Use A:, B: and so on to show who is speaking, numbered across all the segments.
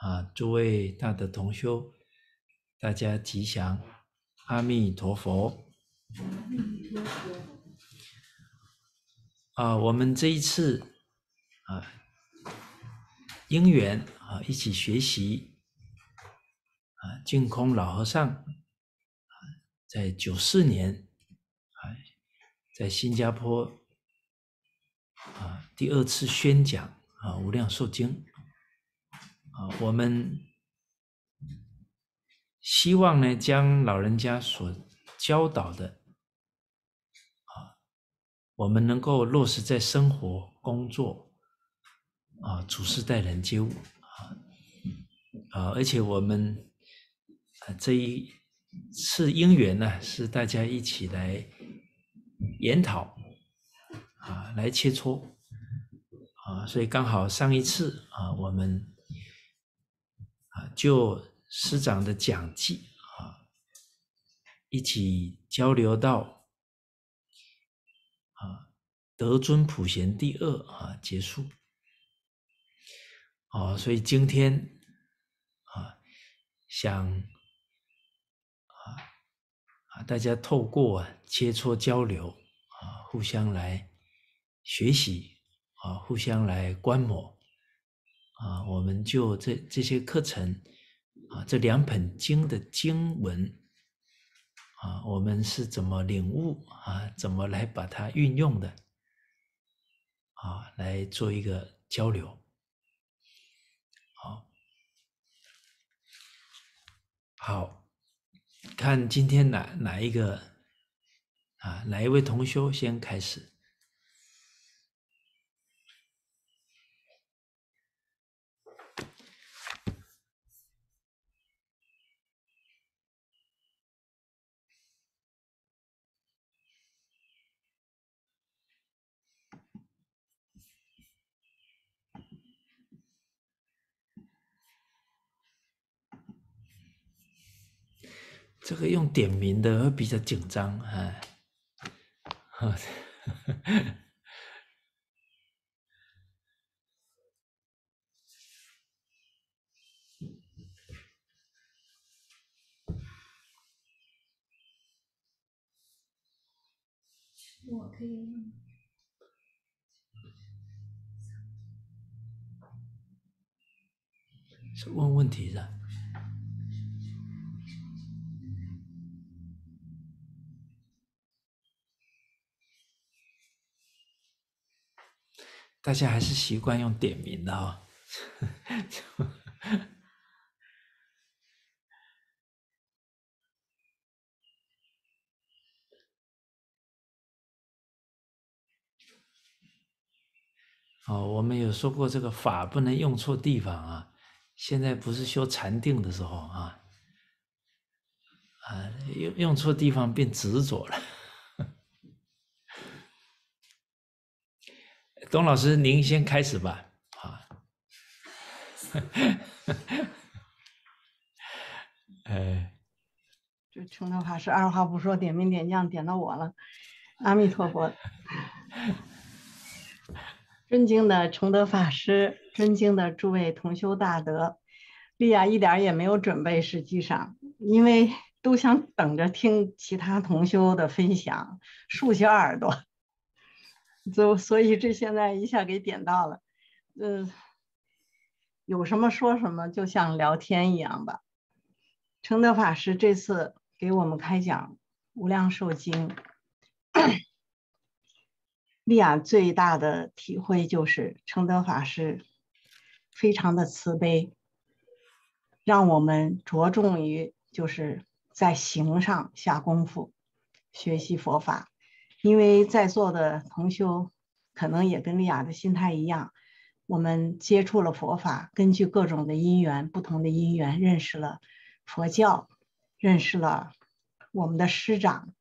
A: 啊，诸位大德同修，大家吉祥，阿弥陀佛。啊，我们这一次啊，因缘啊，一起学习啊，净空老和尚啊，在九四年啊，在新加坡啊，第二次宣讲啊《无量寿经》我们希望呢，将老人家所教导的啊。我们能够落实在生活、工作啊，处事待人接物啊啊，而且我们啊这一次因缘呢，是大家一起来研讨啊，来切磋啊，所以刚好上一次啊，我们就师长的讲记啊，一起交流到啊。德尊普贤第二啊，结束。哦，所以今天啊，想啊啊，大家透过啊切磋交流啊，互相来学习啊，互相来观摩啊，我们就这这些课程啊，这两本经的经文啊，我们是怎么领悟啊，怎么来把它运用的？啊，来做一个交流。好，好，看今天哪哪一个啊，哪一位同修先开始？这个用点名的会比较紧张，哎，
B: 我可以
A: 是问问题的。大家还是习惯用点名的啊。哦，我们有说过这个法不能用错地方啊。现在不是修禅定的时候啊，啊，用用错地方变执着了。董老师，您先开始吧。啊，
C: 哎，这承德法师二话不说，点名点将点到我了。阿弥陀佛，尊敬的承德法师，尊敬的诸位同修大德，丽亚一点也没有准备，实际上，因为都想等着听其他同修的分享，竖起耳朵。就所以这现在一下给点到了，嗯，有什么说什么，就像聊天一样吧。承德法师这次给我们开讲《无量寿经》，利亚最大的体会就是承德法师非常的慈悲，让我们着重于就是在行上下功夫，学习佛法。因为在座的同修可能也跟丽亚的心态一样，我们接触了佛法，根据各种的因缘，不同的因缘，认识了佛教，认识了我们的师长。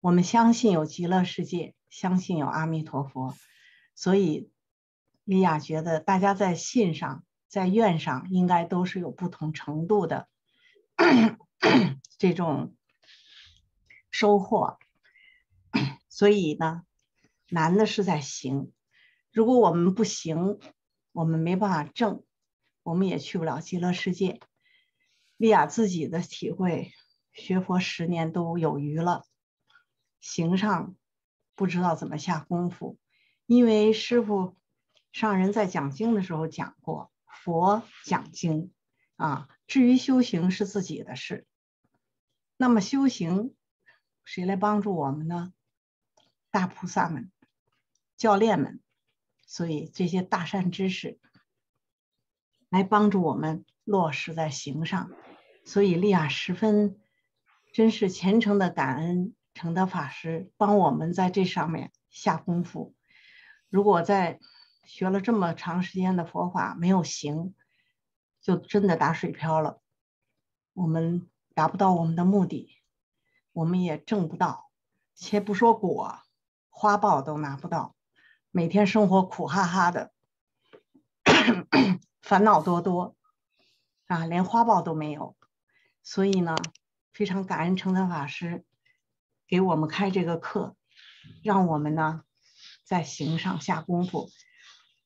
C: 我们相信有极乐世界，相信有阿弥陀佛，所以丽亚觉得大家在信上、在愿上，应该都是有不同程度的 这种收获。所以呢，难的是在行。如果我们不行，我们没办法证，我们也去不了极乐世界。利亚自己的体会，学佛十年都有余了，行上不知道怎么下功夫，因为师傅上人在讲经的时候讲过，佛讲经啊，至于修行是自己的事。那么修行，谁来帮助我们呢？大菩萨们、教练们，所以这些大善知识来帮助我们落实在行上。所以利亚十分真是虔诚的感恩承德法师帮我们在这上面下功夫。如果在学了这么长时间的佛法没有行，就真的打水漂了。我们。达不到我们的目的，我们也挣不到，且不说果，花报都拿不到，每天生活苦哈哈的，烦恼多多，啊，连花报都没有。所以呢，非常感恩承德法师给我们开这个课，让我们呢在行上下功夫。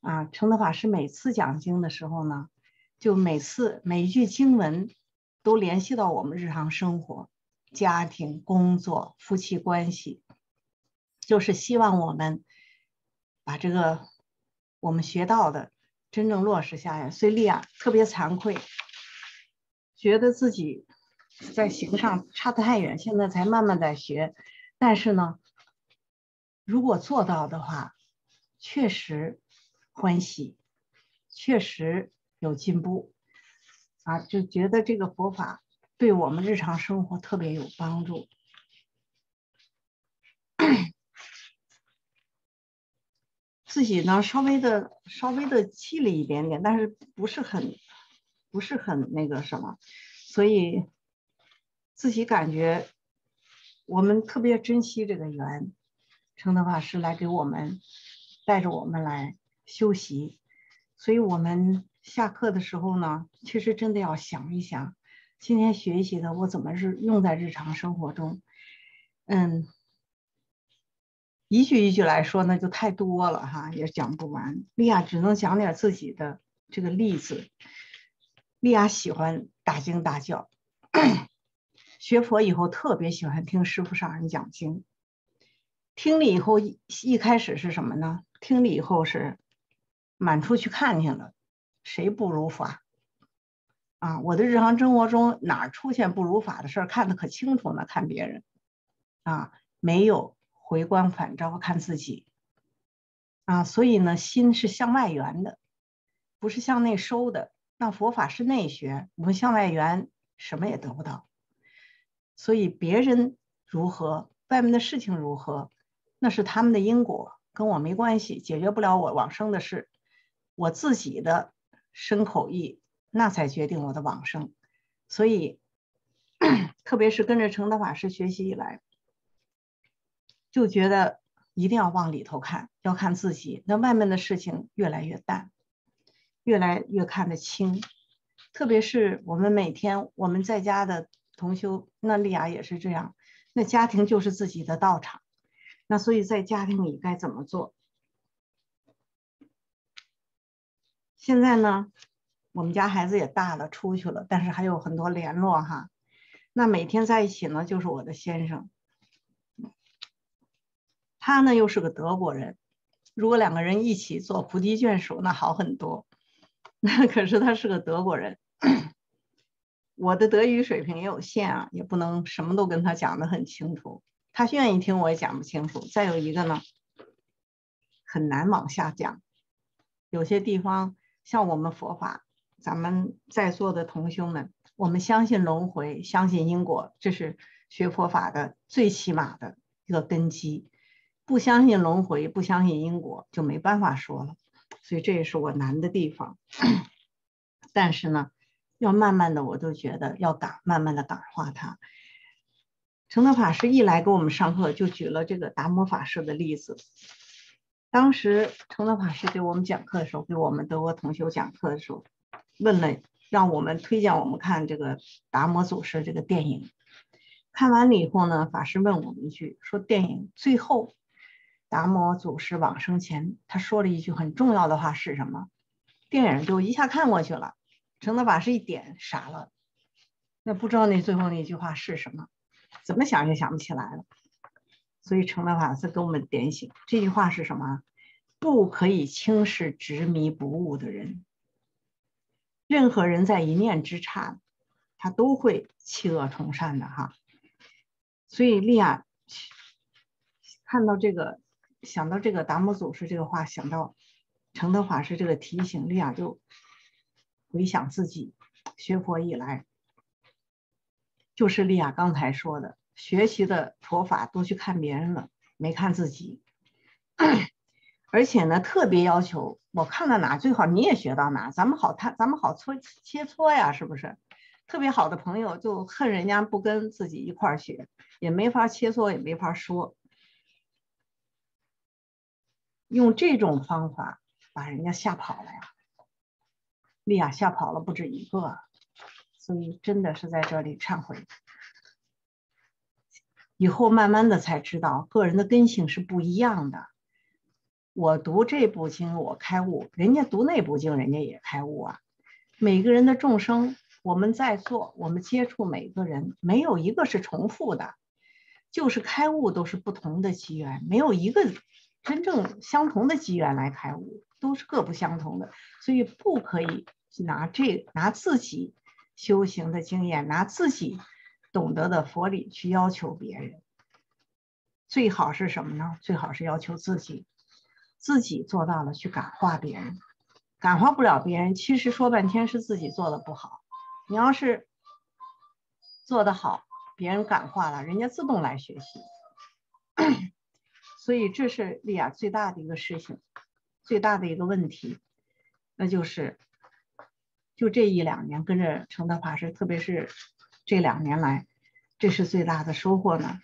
C: 啊，承德法师每次讲经的时候呢，就每次每一句经文。都联系到我们日常生活、家庭、工作、夫妻关系，就是希望我们把这个我们学到的真正落实下来。所以利亚特别惭愧，觉得自己在行上差得太远，现在才慢慢在学。但是呢，如果做到的话，确实欢喜，确实有进步。啊，就觉得这个佛法对我们日常生活特别有帮助。自己呢，稍微的稍微的记了一点点，但是不是很不是很那个什么，所以自己感觉我们特别珍惜这个缘，成德法师来给我们带着我们来修习，所以我们。下课的时候呢，其实真的要想一想，今天学习的我怎么日用在日常生活中。嗯，一句一句来说那就太多了哈，也讲不完。丽亚只能讲点自己的这个例子。丽亚喜欢大经大叫，学佛以后特别喜欢听师傅上人讲经。听了以后一一开始是什么呢？听了以后是满出去看去了。谁不如法啊？我的日常生活中哪出现不如法的事儿，看得可清楚呢。看别人啊，没有回光返照看自己啊。所以呢，心是向外圆的，不是向内收的。那佛法是内学，我们向外圆，什么也得不到。所以别人如何，外面的事情如何，那是他们的因果，跟我没关系，解决不了我往生的事。我自己的。身口意，那才决定我的往生。所以，特别是跟着成德法师学习以来，就觉得一定要往里头看，要看自己。那外面的事情越来越淡，越来越看得清。特别是我们每天我们在家的同修，那丽雅也是这样。那家庭就是自己的道场，那所以在家庭里该怎么做？现在呢，我们家孩子也大了，出去了，但是还有很多联络哈。那每天在一起呢，就是我的先生，他呢又是个德国人。如果两个人一起做菩提眷属，那好很多。那可是他是个德国人，我的德语水平也有限啊，也不能什么都跟他讲的很清楚。他愿意听，我也讲不清楚。再有一个呢，很难往下讲，有些地方。像我们佛法，咱们在座的同修们，我们相信轮回，相信因果，这是学佛法的最起码的一个根基。不相信轮回，不相信因果，就没办法说了。所以这也是我难的地方。但是呢，要慢慢的，我都觉得要感，慢慢的感化他。承德法师一来给我们上课，就举了这个达摩法师的例子。当时承德法师给我们讲课的时候，给我们德国同修讲课的时候，问了让我们推荐我们看这个达摩祖师这个电影。看完了以后呢，法师问我们一句，说电影最后达摩祖师往生前，他说了一句很重要的话是什么？电影就一下看过去了，成德法师一点傻了，那不知道那最后那句话是什么，怎么想也想不起来了。所以成德法师给我们点醒，这句话是什么？不可以轻视执迷不悟的人。任何人在一念之差，他都会弃恶从善的哈。所以利亚看到这个，想到这个达摩祖师这个话，想到成德法师这个提醒，利亚就回想自己学佛以来，就是利亚刚才说的，学习的佛法都去看别人了，没看自己。而且呢，特别要求我看到哪最好你也学到哪，咱们好谈，咱们好搓切磋呀，是不是？特别好的朋友就恨人家不跟自己一块儿学，也没法切磋，也没法说，用这种方法把人家吓跑了呀。利亚吓跑了不止一个，所以真的是在这里忏悔。以后慢慢的才知道，个人的根性是不一样的。我读这部经，我开悟；人家读那部经，人家也开悟啊。每个人的众生，我们在座，我们接触每个人，没有一个是重复的，就是开悟都是不同的机缘，没有一个真正相同的机缘来开悟，都是各不相同的。所以不可以拿这拿自己修行的经验，拿自己懂得的佛理去要求别人。最好是什么呢？最好是要求自己。自己做到了去感化别人，感化不了别人，其实说半天是自己做的不好。你要是做得好，别人感化了，人家自动来学习。所以这是利亚最大的一个事情，最大的一个问题，那就是就这一两年跟着成德法师，特别是这两年来，这是最大的收获呢，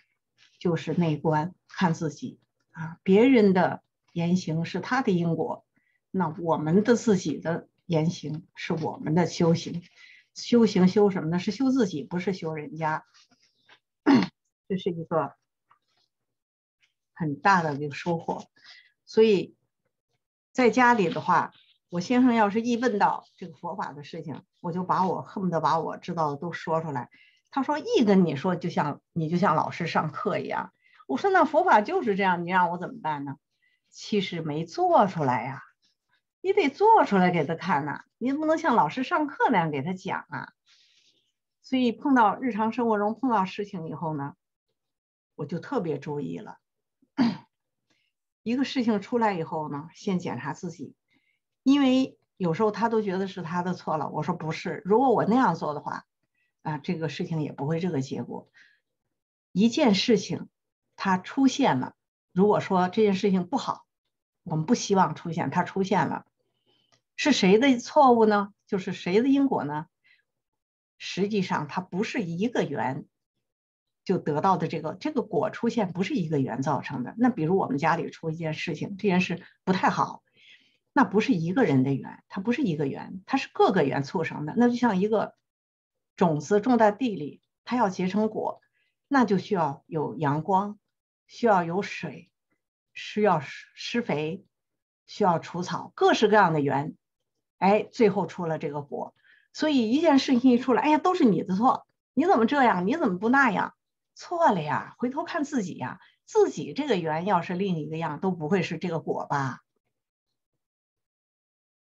C: 就是内观看自己啊，别人的。言行是他的因果，那我们的自己的言行是我们的修行。修行修什么呢？是修自己，不是修人家。这是一个很大的一个收获。所以在家里的话，我先生要是一问到这个佛法的事情，我就把我恨不得把我知道的都说出来。他说一跟你说，就像你就像老师上课一样。我说那佛法就是这样，你让我怎么办呢？其实没做出来呀，你得做出来给他看呐，你不能像老师上课那样给他讲啊。所以碰到日常生活中碰到事情以后呢，我就特别注意了。一个事情出来以后呢，先检查自己，因为有时候他都觉得是他的错了。我说不是，如果我那样做的话，啊，这个事情也不会这个结果。一件事情它出现了。如果说这件事情不好，我们不希望出现，它出现了，是谁的错误呢？就是谁的因果呢？实际上，它不是一个缘就得到的这个这个果出现，不是一个缘造成的。那比如我们家里出一件事情，这件事不太好，那不是一个人的缘，它不是一个缘，它是各个缘促成的。那就像一个种子种在地里，它要结成果，那就需要有阳光。需要有水，需要施肥，需要除草，各式各样的缘，哎，最后出了这个果。所以一件事情一出来，哎呀，都是你的错，你怎么这样？你怎么不那样？错了呀！回头看自己呀，自己这个缘要是另一个样，都不会是这个果吧？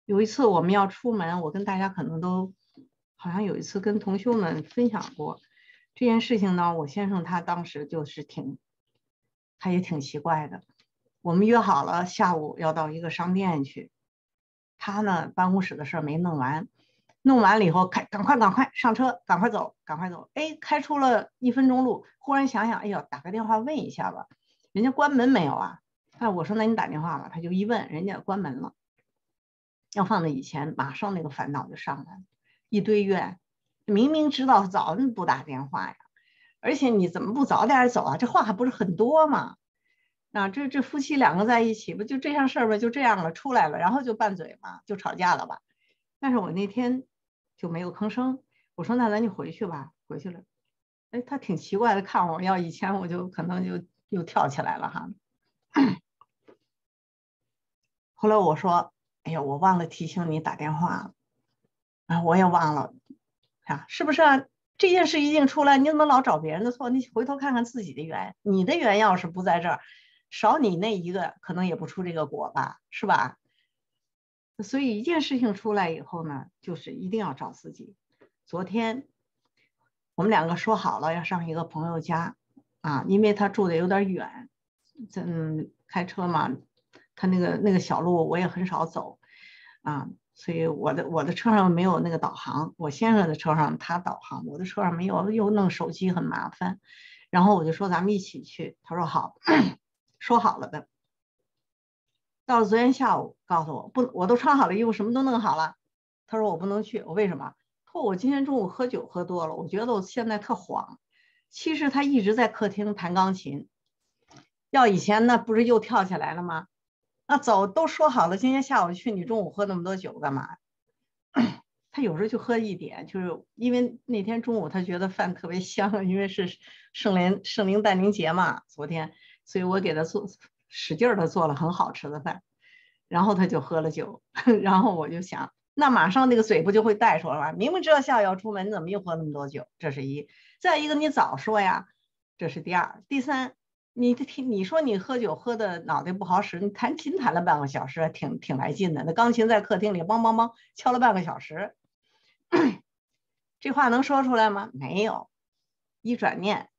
C: 有一次我们要出门，我跟大家可能都好像有一次跟同学们分享过这件事情呢。我先生他当时就是挺。他也挺奇怪的，我们约好了下午要到一个商店去，他呢办公室的事儿没弄完，弄完了以后开赶快赶快上车，赶快走赶快走，哎，开出了一分钟路，忽然想想，哎呦，打个电话问一下吧，人家关门没有啊？那我说那你打电话吧，他就一问，人家关门了。要放在以前，马上那个烦恼就上来了，一堆怨，明明知道早不打电话呀。而且你怎么不早点走啊？这话还不是很多吗？啊，这这夫妻两个在一起不就这样事儿吧？就这样了，出来了，然后就拌嘴嘛，就吵架了吧？但是我那天就没有吭声。我说那咱就回去吧，回去了。哎，他挺奇怪的看我，要以前我就可能就又跳起来了哈。后来我说，哎呀，我忘了提醒你打电话了。啊，我也忘了，啊，是不是啊？这件事一定出来，你怎么老找别人的错？你回头看看自己的缘，你的缘要是不在这儿，少你那一个，可能也不出这个果吧，是吧？所以一件事情出来以后呢，就是一定要找自己。昨天我们两个说好了要上一个朋友家，啊，因为他住的有点远，嗯，开车嘛，他那个那个小路我也很少走，啊。所以我的我的车上没有那个导航，我先生的车上他导航，我的车上没有，又弄手机很麻烦。然后我就说咱们一起去，他说好，说好了的。到了昨天下午，告诉我不，我都穿好了衣服，什么都弄好了。他说我不能去，我为什么？他说我今天中午喝酒喝多了，我觉得我现在特晃。其实他一直在客厅弹钢琴，要以前那不是又跳起来了吗？那走都说好了，今天下午去，你中午喝那么多酒干嘛？他有时候就喝一点，就是因为那天中午他觉得饭特别香，因为是圣灵圣灵诞灵节嘛，昨天，所以我给他做使劲儿的做了很好吃的饭，然后他就喝了酒，然后我就想，那马上那个嘴不就会带出来吗？明明知道下午要出门，怎么又喝那么多酒？这是一，再一个你早说呀，这是第二，第三。你听，你说你喝酒喝的脑袋不好使，你弹琴弹了半个小时，挺挺来劲的。那钢琴在客厅里梆梆梆敲了半个小时，这话能说出来吗？没有。一转念，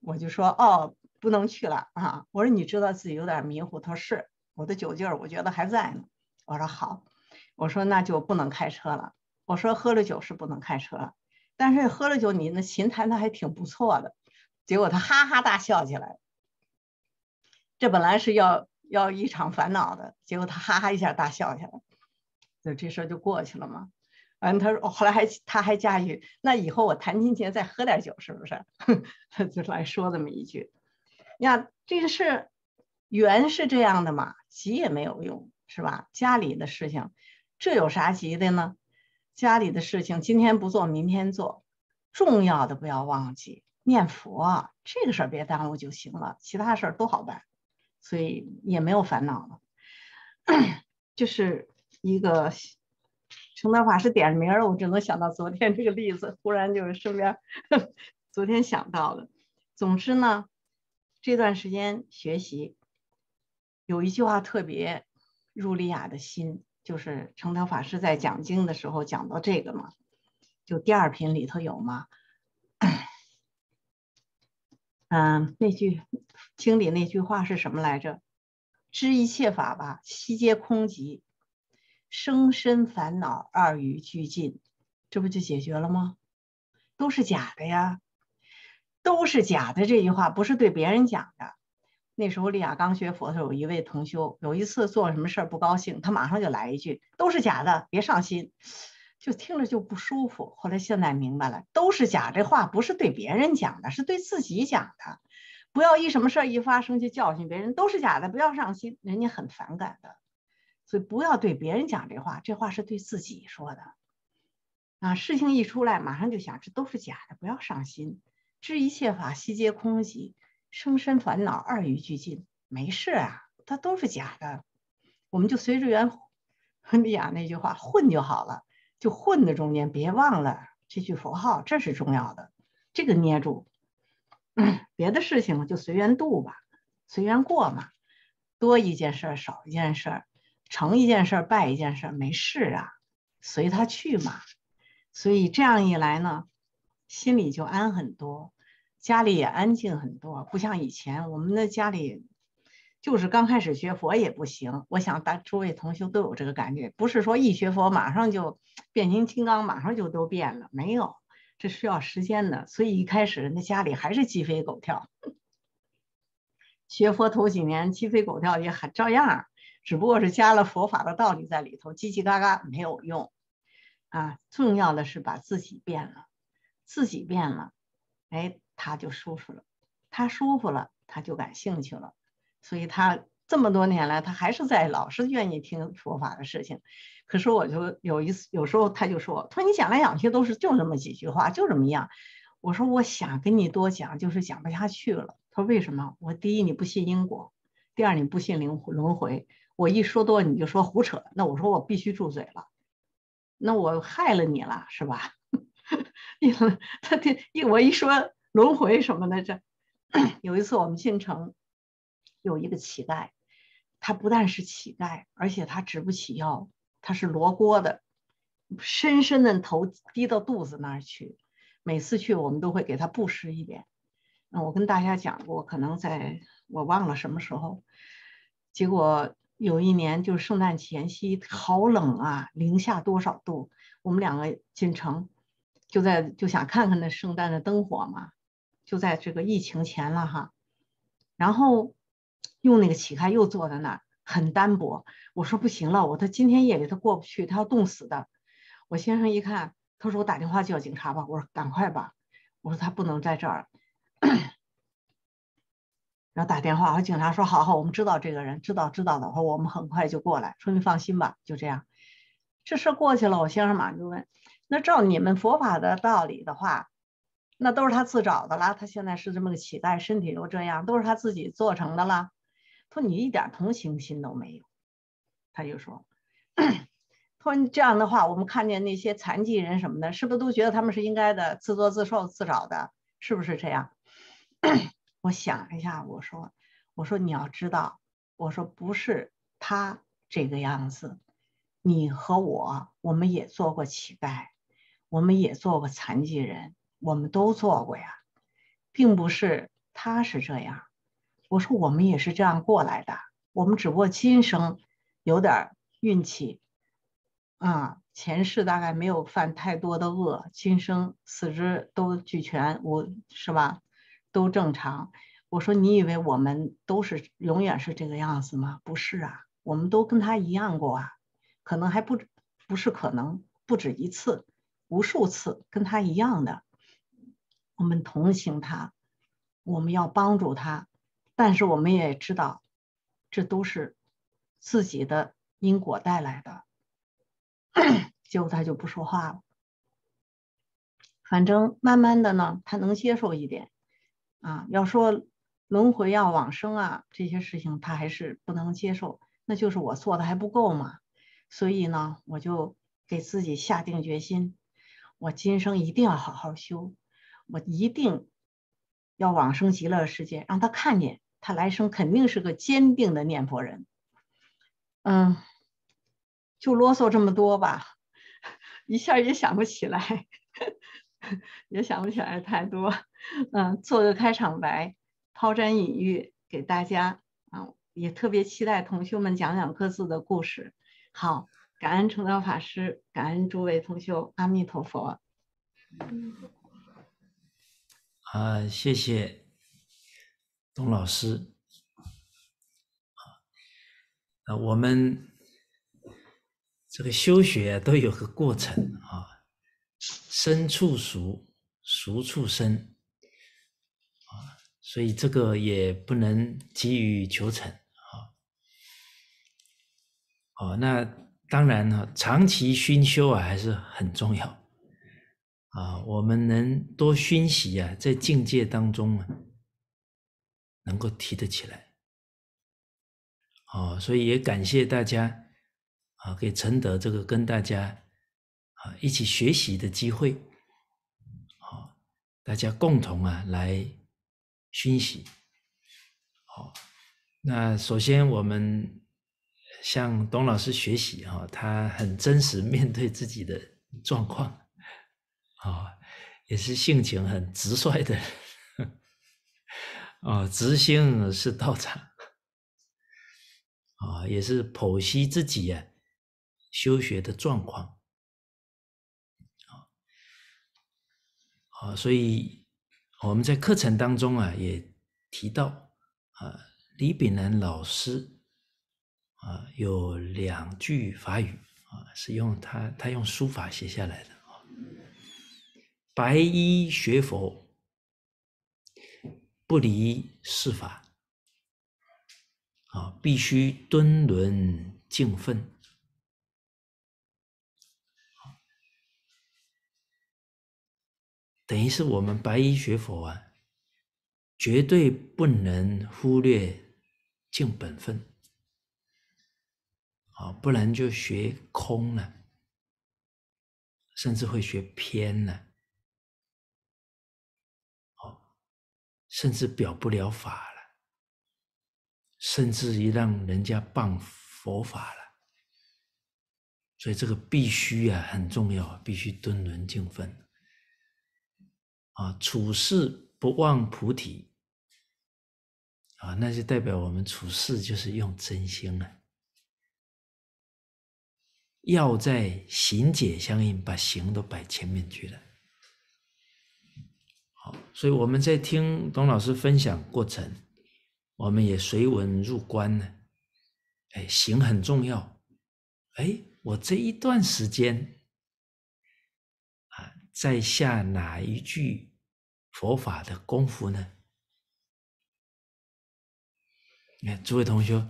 C: 我就说哦，不能去了啊。我说你知道自己有点迷糊，他说是，我的酒劲儿我觉得还在呢。我说好，我说那就不能开车了。我说喝了酒是不能开车，但是喝了酒你那琴弹的还挺不错的。结果他哈哈大笑起来。这本来是要要一场烦恼的，结果他哈哈一下大笑起来，就这事儿就过去了嘛。完，他说后来还他还加一句：“那以后我弹琴前再喝点酒，是不是？”他 就来说这么一句。你看这个事缘是这样的嘛，急也没有用，是吧？家里的事情，这有啥急的呢？家里的事情今天不做，明天做，重要的不要忘记念佛，这个事儿别耽误就行了，其他事儿都好办。所以也没有烦恼了，就是一个承德法师点名儿，我只能想到昨天这个例子，忽然就是身边 昨天想到的。总之呢，这段时间学习有一句话特别入利亚的心，就是承德法师在讲经的时候讲到这个嘛，就第二品里头有嘛。嗯，那句经里那句话是什么来着？知一切法吧，悉皆空寂，生身烦恼二语俱尽，这不就解决了吗？都是假的呀，都是假的。这句话不是对别人讲的。那时候利亚刚学佛的时候，有一位同修，有一次做什么事儿不高兴，他马上就来一句：“都是假的，别上心。”就听着就不舒服。后来现在明白了，都是假。这话不是对别人讲的，是对自己讲的。不要一什么事儿一发生就教训别人，都是假的，不要上心，人家很反感的。所以不要对别人讲这话，这话是对自己说的。啊，事情一出来，马上就想这都是假的，不要上心。知一切法悉皆空寂，生身烦恼二语俱尽，没事啊，它都是假的。我们就随着缘利亚那句话混就好了。就混的中间，别忘了这句佛号，这是重要的。这个捏住，别的事情就随缘度吧，随缘过嘛。多一件事儿，少一件事儿，成一件事儿，败一件事儿，没事啊，随他去嘛。所以这样一来呢，心里就安很多，家里也安静很多，不像以前我们的家里。就是刚开始学佛也不行，我想大诸位同修都有这个感觉，不是说一学佛马上就变形金刚，马上就都变了，没有，这需要时间的。所以一开始那家里还是鸡飞狗跳。学佛头几年鸡飞狗跳也很照样，只不过是加了佛法的道理在里头，叽叽嘎嘎没有用啊。重要的是把自己变了，自己变了，哎，他就舒服了，他舒服了，他就感兴趣了。所以他这么多年来，他还是在老是愿意听佛法的事情。可是我就有一次，有时候他就说：“他说你讲来讲去都是就那么几句话，就这么样。”我说：“我想跟你多讲，就是讲不下去了。”他说：“为什么？”我第一你不信因果，第二你不信轮轮回。我一说多你就说胡扯，那我说我必须住嘴了。那我害了你了是吧？因为他听一我一说轮回什么的，这有一次我们进城，有一个乞丐，他不但是乞丐，而且他直不起腰，他是罗锅的，深深的头低到肚子那儿去。每次去我们都会给他布施一点。那我跟大家讲过，可能在我忘了什么时候，结果有一年就是圣诞前夕，好冷啊，零下多少度？我们两个进城。就在就想看看那圣诞的灯火嘛，就在这个疫情前了哈，然后用那个乞丐又坐在那儿很单薄，我说不行了，我他今天夜里他过不去，他要冻死的。我先生一看，他说我打电话叫警察吧，我说赶快吧，我说他不能在这儿，然后打电话，我警察说好好，我们知道这个人，知道知道的，我说我们很快就过来，说你放心吧，就这样，这事过去了，我先生马上就问。那照你们佛法的道理的话，那都是他自找的啦。他现在是这么个乞丐，身体又这样，都是他自己做成的啦。他说你一点同情心都没有。他就说，他说这样的话，我们看见那些残疾人什么的，是不是都觉得他们是应该的，自作自受、自找的？是不是这样？我想一下，我说，我说你要知道，我说不是他这个样子，你和我，我们也做过乞丐。我们也做过残疾人，我们都做过呀，并不是他是这样。我说我们也是这样过来的，我们只不过今生有点运气啊，前世大概没有犯太多的恶，今生四肢都俱全，我是吧？都正常。我说你以为我们都是永远是这个样子吗？不是啊，我们都跟他一样过啊，可能还不不是可能不止一次。无数次跟他一样的，我们同情他，我们要帮助他，但是我们也知道，这都是自己的因果带来的。结果他就不说话了。反正慢慢的呢，他能接受一点啊。要说轮回要往生啊，这些事情他还是不能接受，那就是我做的还不够嘛。所以呢，我就给自己下定决心。我今生一定要好好修，我一定要往生极乐世界，让他看见他来生肯定是个坚定的念佛人。嗯，就啰嗦这么多吧，一下也想不起来，也想不起来太多。嗯，做个开场白，抛砖引玉给大家啊，也特别期待同修们讲讲各自的故事。好。感恩成道法师，感恩诸位同修，阿弥陀佛。
A: 啊，谢谢董老师。啊，我们这个修学都有个过程啊，生处熟，熟处生啊，所以这个也不能急于求成啊。哦，那。当然呢，长期熏修啊还是很重要啊。我们能多熏习啊，在境界当中啊，能够提得起来。哦，所以也感谢大家啊，给承德这个跟大家啊一起学习的机会。好，大家共同啊来熏习。好，那首先我们。向董老师学习啊，他很真实面对自己的状况，啊，也是性情很直率的，啊，直心是道场，啊，也是剖析自己啊修学的状况，啊，啊，所以我们在课程当中啊也提到啊，李炳南老师。啊，有两句法语啊，是用他他用书法写下来的啊。白衣学佛，不离世法啊，必须敦伦敬奋。等于是我们白衣学佛啊，绝对不能忽略尽本分。啊，不然就学空了。甚至会学偏了，哦，甚至表不了法了，甚至于让人家谤佛法了。所以这个必须啊，很重要，必须敦伦敬分啊，处事不忘菩提啊，那就代表我们处事就是用真心啊。要在行解相应，把行都摆前面去了。好，所以我们在听董老师分享过程，我们也随文入观呢。哎，行很重要。哎，我这一段时间啊，在下哪一句佛法的功夫呢？你看，诸位同学，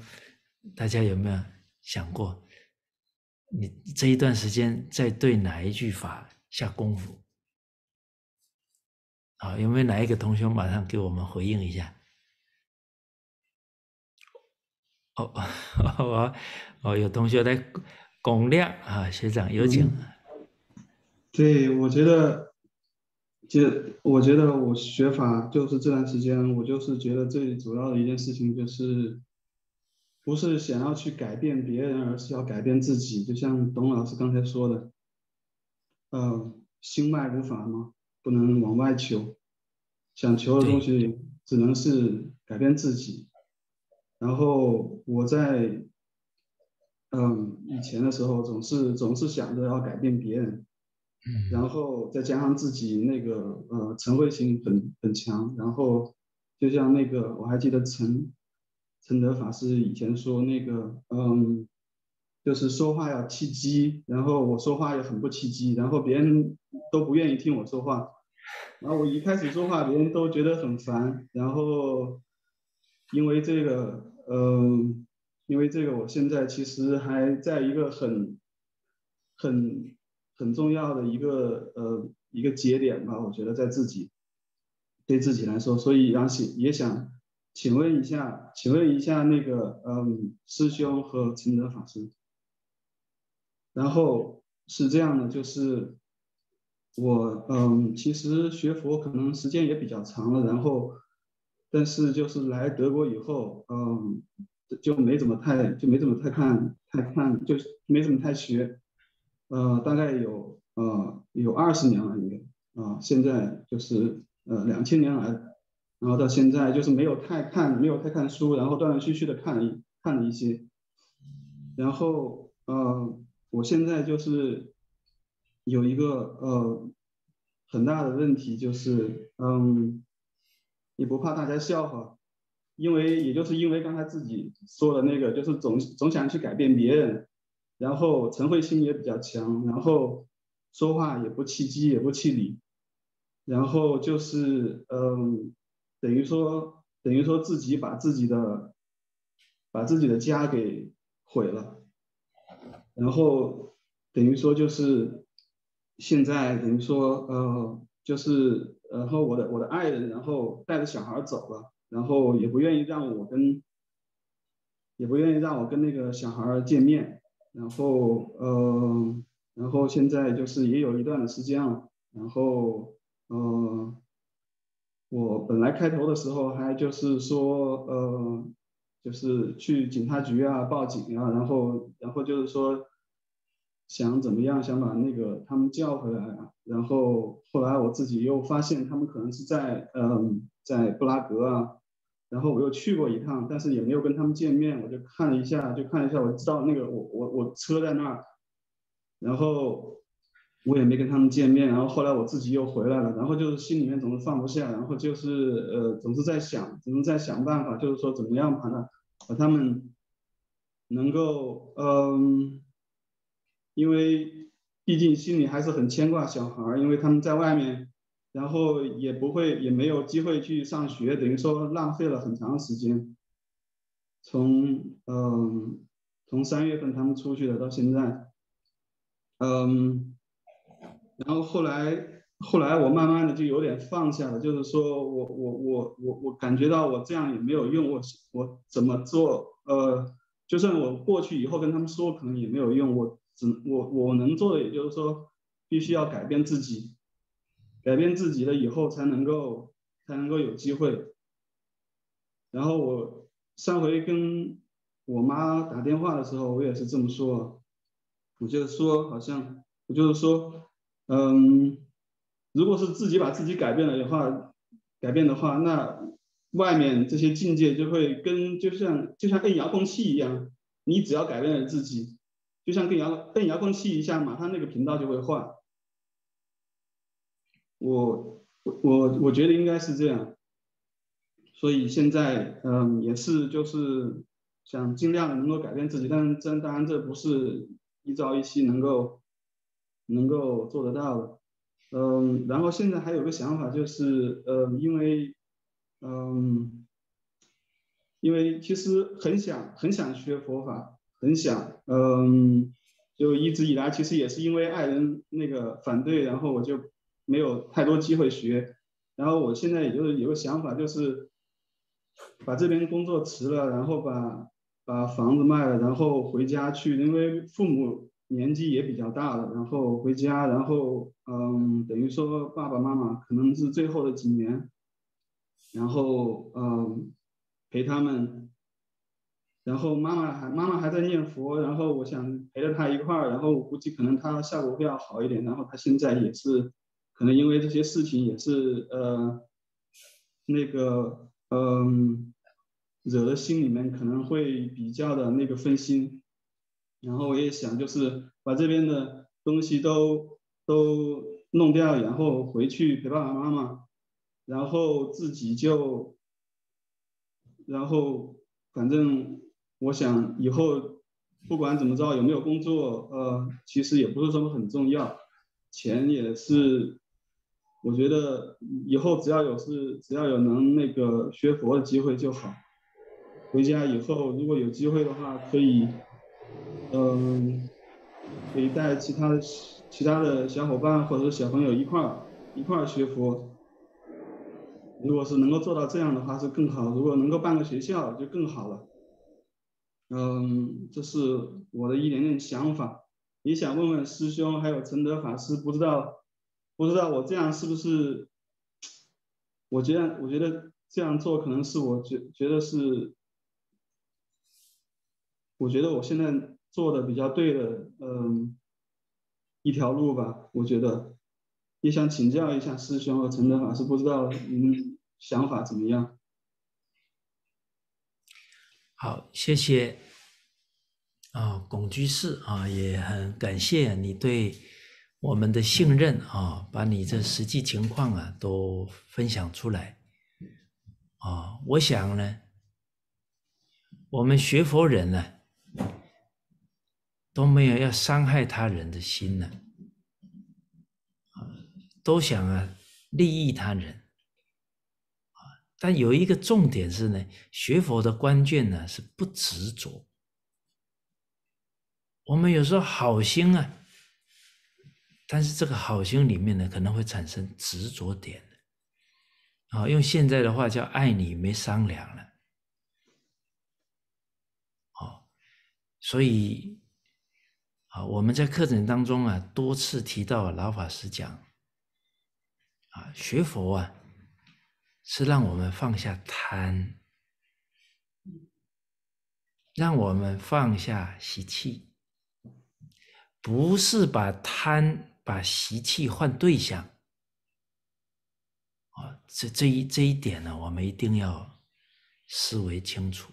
A: 大家有没有想过？你这一段时间在对哪一句法下功夫？啊，有没有哪一个同学马上给我们回应一下？哦，哦，哦，有同学在巩亮啊，学长有请。
B: 对，我觉得，就我觉得我学法就是这段时间，我就是觉得最主要的一件事情就是。不是想要去改变别人，而是要改变自己。就像董老师刚才说的，呃，心外无法嘛，不能往外求，想求的东西只能是改变自己。然后我在，嗯，以前的时候总是总是想着要改变别人，然后再加上自己那个呃成慧心很很强，然后就像那个我还记得陈。陈德法师以前说那个，嗯，就是说话要契机，然后我说话也很不契机，然后别人都不愿意听我说话，然后我一开始说话，别人都觉得很烦，然后因为这个，嗯，因为这个，我现在其实还在一个很很很重要的一个呃一个节点吧，我觉得在自己对自己来说，所以然后也想。请问一下，请问一下那个，嗯，师兄和陈德法师。然后是这样的，就是我，嗯，其实学佛可能时间也比较长了，然后，但是就是来德国以后，嗯，就没怎么太，就没怎么太看，太看，就没怎么太学，呃，大概有，呃，有二十年了，应该，啊，现在就是，呃，两千年来。然后到现在就是没有太看，没有太看书，然后断断续续的看了看了一些，然后呃，我现在就是有一个呃很大的问题，就是嗯，也不怕大家笑话，因为也就是因为刚才自己说的那个，就是总总想去改变别人，然后陈慧心也比较强，然后说话也不契机也不气理，然后就是嗯。等于说，等于说自己把自己的，把自己的家给毁了，然后等于说就是，现在等于说呃，就是然后我的我的爱人，然后带着小孩走了，然后也不愿意让我跟，也不愿意让我跟那个小孩见面，然后呃，然后现在就是也有一段时间了，然后呃。我本来开头的时候还就是说，呃，就是去警察局啊报警啊，然后然后就是说想怎么样，想把那个他们叫回来啊。然后后来我自己又发现他们可能是在嗯在布拉格啊，然后我又去过一趟，但是也没有跟他们见面，我就看了一下，就看了一下，我知道那个我我我车在那儿，然后。我也没跟他们见面，然后后来我自己又回来了，然后就是心里面总是放不下，然后就是呃总是在想，总是在想办法，就是说怎么样把他把他们能够嗯，因为毕竟心里还是很牵挂小孩，因为他们在外面，然后也不会也没有机会去上学，等于说浪费了很长时间，从嗯从三月份他们出去的到现在，嗯。然后后来，后来我慢慢的就有点放下了，就是说我我我我我感觉到我这样也没有用，我我怎么做，呃，就算我过去以后跟他们说，可能也没有用，我只我我能做的也就是说，必须要改变自己，改变自己了以后才能够才能够有机会。然后我上回跟我妈打电话的时候，我也是这么说，我就是说好像我就是说，嗯，如果是自己把自己改变了的话，改变的话，那外面这些境界就会跟就像就像摁遥控器一样，你只要改变了自己。就像跟遥摁遥控器一下，马上那个频道就会换。我我我觉得应该是这样，所以现在嗯也是就是想尽量能够改变自己，但是这当然这不是一朝一夕能够能够做得到的。嗯，然后现在还有个想法就是，呃，因为嗯，因为其实很想很想学佛法。很想，嗯，就一直以来其实也是因为爱人那个反对，然后我就没有太多机会学。然后我现在也就是有个想法，就是把这边工作辞了，然后把把房子卖了，然后回家去，因为父母年纪也比较大了，然后回家，然后嗯，等于说爸爸妈妈可能是最后的几年，然后嗯，陪他们。然后妈妈还妈妈还在念佛，然后我想陪着她一块儿，然后我估计可能她效果会要好一点。然后她现在也是，可能因为这些事情也是呃，那个嗯，惹得心里面可能会比较的那个分心。然后我也想就是把这边的东西都都弄掉，然后回去陪爸爸妈妈，然后自己就，然后反正。我想以后不管怎么着，有没有工作，呃，其实也不是什么很重要，钱也是，我觉得以后只要有是只要有能那个学佛的机会就好。回家以后如果有机会的话，可以，嗯，可以带其他的其他的小伙伴或者小朋友一块儿一块儿学佛。如果是能够做到这样的话是更好，如果能够办个学校就更好了。嗯，这是我的一点点想法，也想问问师兄还有承德法师，不知道不知道我这样是不是？我觉得我觉得这样做可能是我觉觉得是，我觉得我现在做的比较对的，嗯，一条路吧。我觉得也想请教一下师兄和陈德法师，不知道你们想法怎么样？
A: 好，谢谢啊，龚居士啊，也很感谢你对我们的信任啊，把你这实际情况啊都分享出来啊。我想呢，我们学佛人呢都没有要伤害他人的心呢，啊，都想啊利益他人。但有一个重点是呢，学佛的关键呢是不执着。我们有时候好心啊，但是这个好心里面呢可能会产生执着点啊，用现在的话叫爱你没商量了。好，所以啊，我们在课程当中啊多次提到老法师讲啊，学佛啊。是让我们放下贪，让我们放下习气，不是把贪、把习气换对象。啊，这这一这一点呢，我们一定要思维清楚。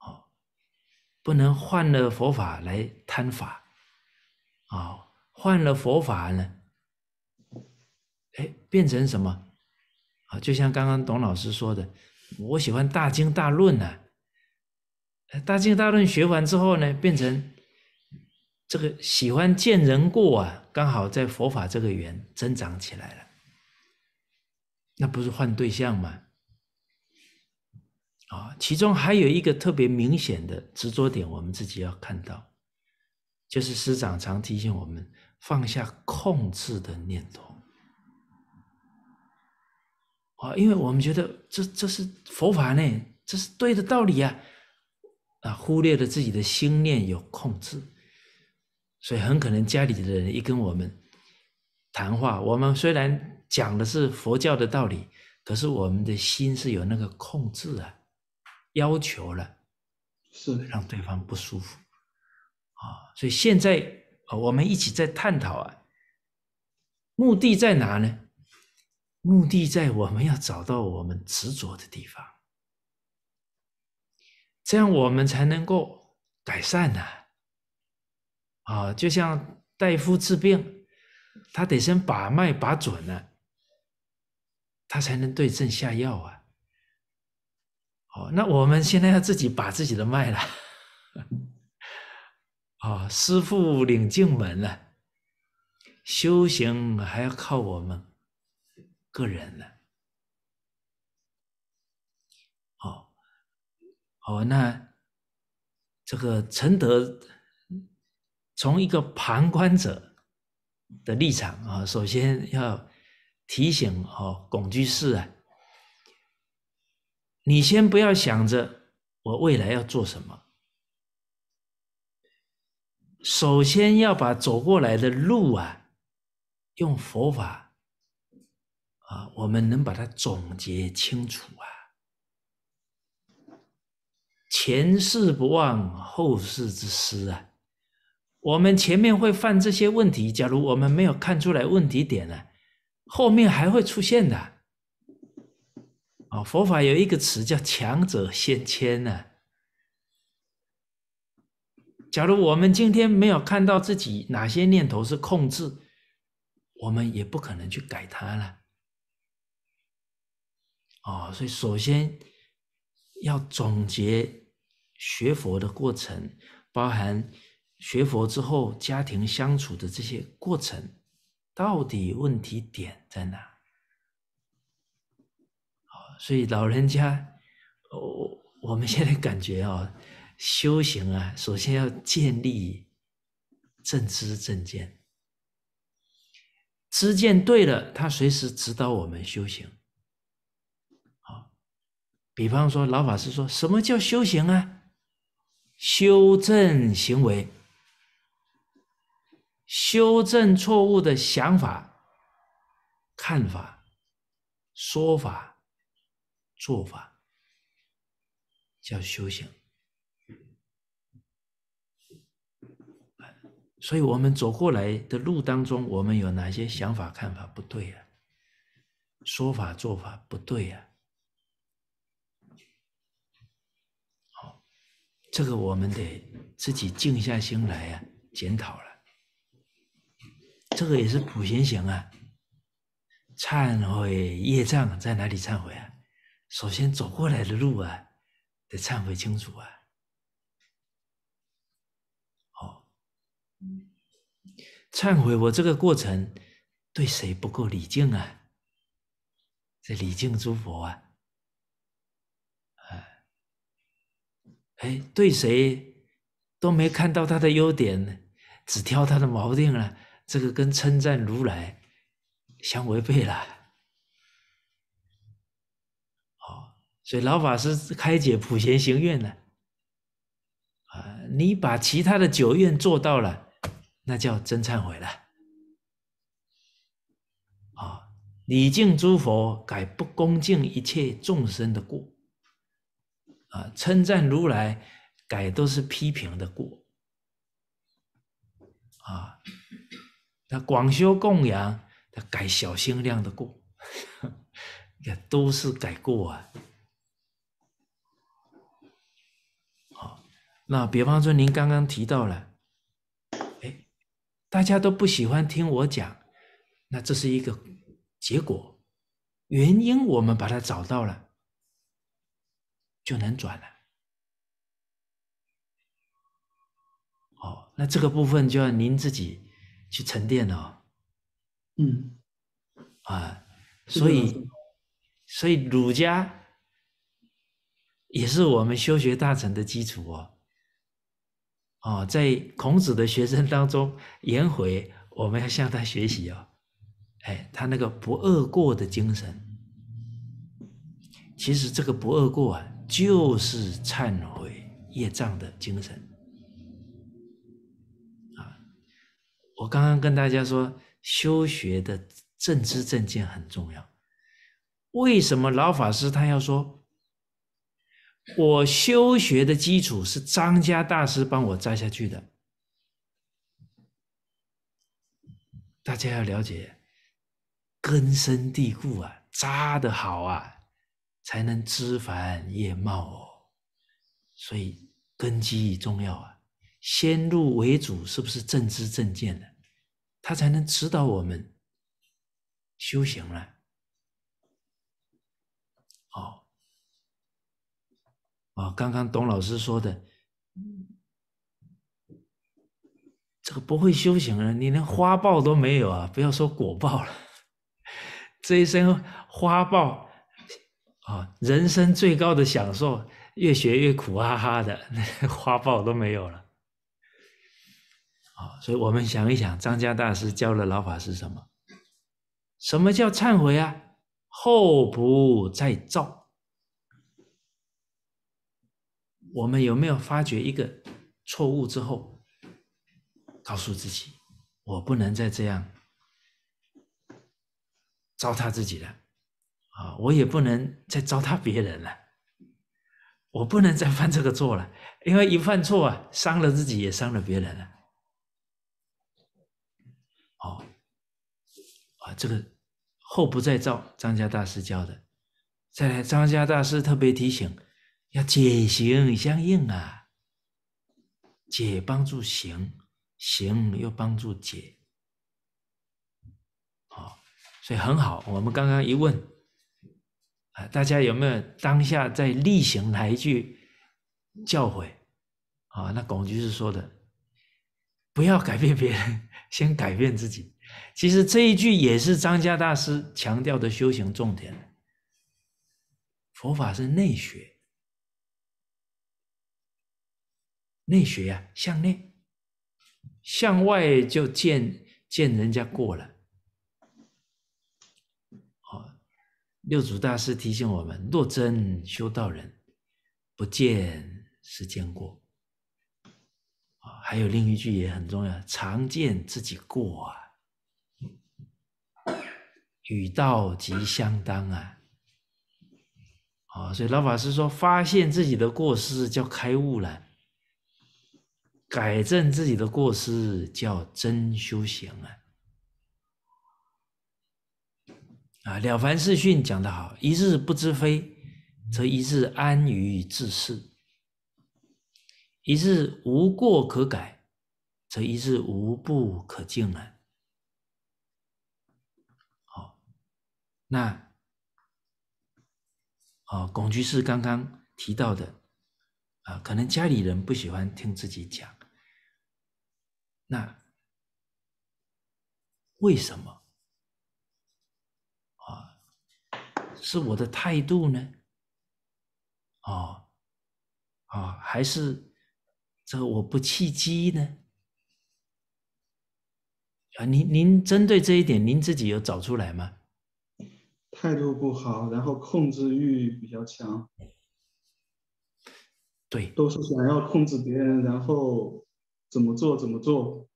A: 哦，不能换了佛法来贪法，啊，换了佛法呢？哎，变成什么啊？就像刚刚董老师说的，我喜欢大经大论呢。大经大论学完之后呢，变成这个喜欢见人过啊，刚好在佛法这个缘增长起来了。那不是换对象吗？啊，其中还有一个特别明显的执着点，我们自己要看到，就是师长常提醒我们放下控制的念头。啊，因为我们觉得这这是佛法呢，这是对的道理啊，啊，忽略了自己的心念有控制，所以很可能家里的人一跟我们谈话，我们虽然讲的是佛教的道理，可是我们的心是有那个控制啊，要求了，
B: 是
A: 让对方不舒服啊。所以现在啊，我们一起在探讨啊，目的在哪呢？目的在我们要找到我们执着的地方，这样我们才能够改善呢。啊，就像大夫治病，他得先把脉把准了，他才能对症下药啊。哦，那我们现在要自己把自己的脉了，啊，师傅领进门了，修行还要靠我们。个人了，好，好，那这个承德从一个旁观者的立场啊，首先要提醒哦，龚居士啊，你先不要想着我未来要做什么，首先要把走过来的路啊，用佛法。啊，我们能把它总结清楚啊！前事不忘，后事之师啊！我们前面会犯这些问题，假如我们没有看出来问题点呢，后面还会出现的。啊，佛法有一个词叫“强者先迁”呢。假如我们今天没有看到自己哪些念头是控制，我们也不可能去改它了。哦，所以首先要总结学佛的过程，包含学佛之后家庭相处的这些过程，到底问题点在哪？所以老人家，我我们现在感觉啊，修行啊，首先要建立正知正见，知见对了，他随时指导我们修行。比方说，老法师说什么叫修行啊？修正行为，修正错误的想法、看法、说法、做法，叫修行。所以，我们走过来的路当中，我们有哪些想法、看法不对呀？说法、做法不对呀？这个我们得自己静下心来呀，检讨了。这个也是普贤行啊，忏悔业障在哪里忏悔啊？首先走过来的路啊，得忏悔清楚啊。哦，忏悔我这个过程对谁不够礼敬啊？这礼敬诸佛啊。哎，对谁都没看到他的优点，只挑他的毛病了，这个跟称赞如来相违背了。哦，所以老法师开解普贤行愿呢，啊，你把其他的九愿做到了，那叫真忏悔了。啊，礼敬诸佛，改不恭敬一切众生的过。啊，称赞如来，改都是批评的过。啊，那广修供养，他改小心量的过，也都是改过啊。好，那比方说您刚刚提到了，哎，大家都不喜欢听我讲，那这是一个结果，原因我们把它找到了。就能转了。哦，那这个部分就要您自己去沉淀了。
B: 嗯，
A: 啊，所以，所以儒家也是我们修学大成的基础哦。哦，在孔子的学生当中，颜回，我们要向他学习哦。哎，他那个不贰过的精神，其实这个不贰过啊。就是忏悔业障的精神啊，我刚刚跟大家说，修学的正知正见很重要。为什么老法师他要说，我修学的基础是张家大师帮我扎下去的？大家要了解，根深蒂固啊，扎的好啊，才能枝繁叶茂哦。所以根基重要啊，先入为主，是不是正知正见的？他才能指导我们修行了。哦，啊，刚刚董老师说的，这个不会修行人，你连花报都没有啊！不要说果报了，这一生花报啊，人生最高的享受，越学越苦哈哈的，花报都没有了。啊，所以我们想一想，张家大师教了老法师什么？什么叫忏悔啊？后不再造。我们有没有发觉一个错误之后，告诉自己，我不能再这样糟蹋自己了啊！我也不能再糟蹋别人了，我不能再犯这个错了，因为一犯错啊，伤了自己也伤了别人了。哦，啊，这个后不再造，张家大师教的。再来，张家大师特别提醒，要解行相应啊，解帮助行，行又帮助解。好，所以很好。我们刚刚一问，啊，大家有没有当下在例行哪一句教诲？啊，那龚居士说的。不要改变别人，先改变自己。其实这一句也是张家大师强调的修行重点。佛法是内学，内学呀，向内，向外就见见人家过了。好，六祖大师提醒我们：若真修道人，不见世间过。还有另一句也很重要，常见自己过啊，与道即相当啊。啊，所以老法师说，发现自己的过失叫开悟了，改正自己的过失叫真修行啊。啊，《了凡四训》讲得好，一日不知非，则一日安于自适。一日无过可改，则一日无不可敬啊！好，那啊，龚居士刚刚提到的啊，可能家里人不喜欢听自己讲，那为什么啊？是我的态度呢？哦，啊，还是？这个我不契机呢？啊，您您针对这一点，您自己有找出来吗？
B: 态度不好，然后控制欲比较强。
A: 对，
B: 都是想要控制别人，然后怎么做怎么做，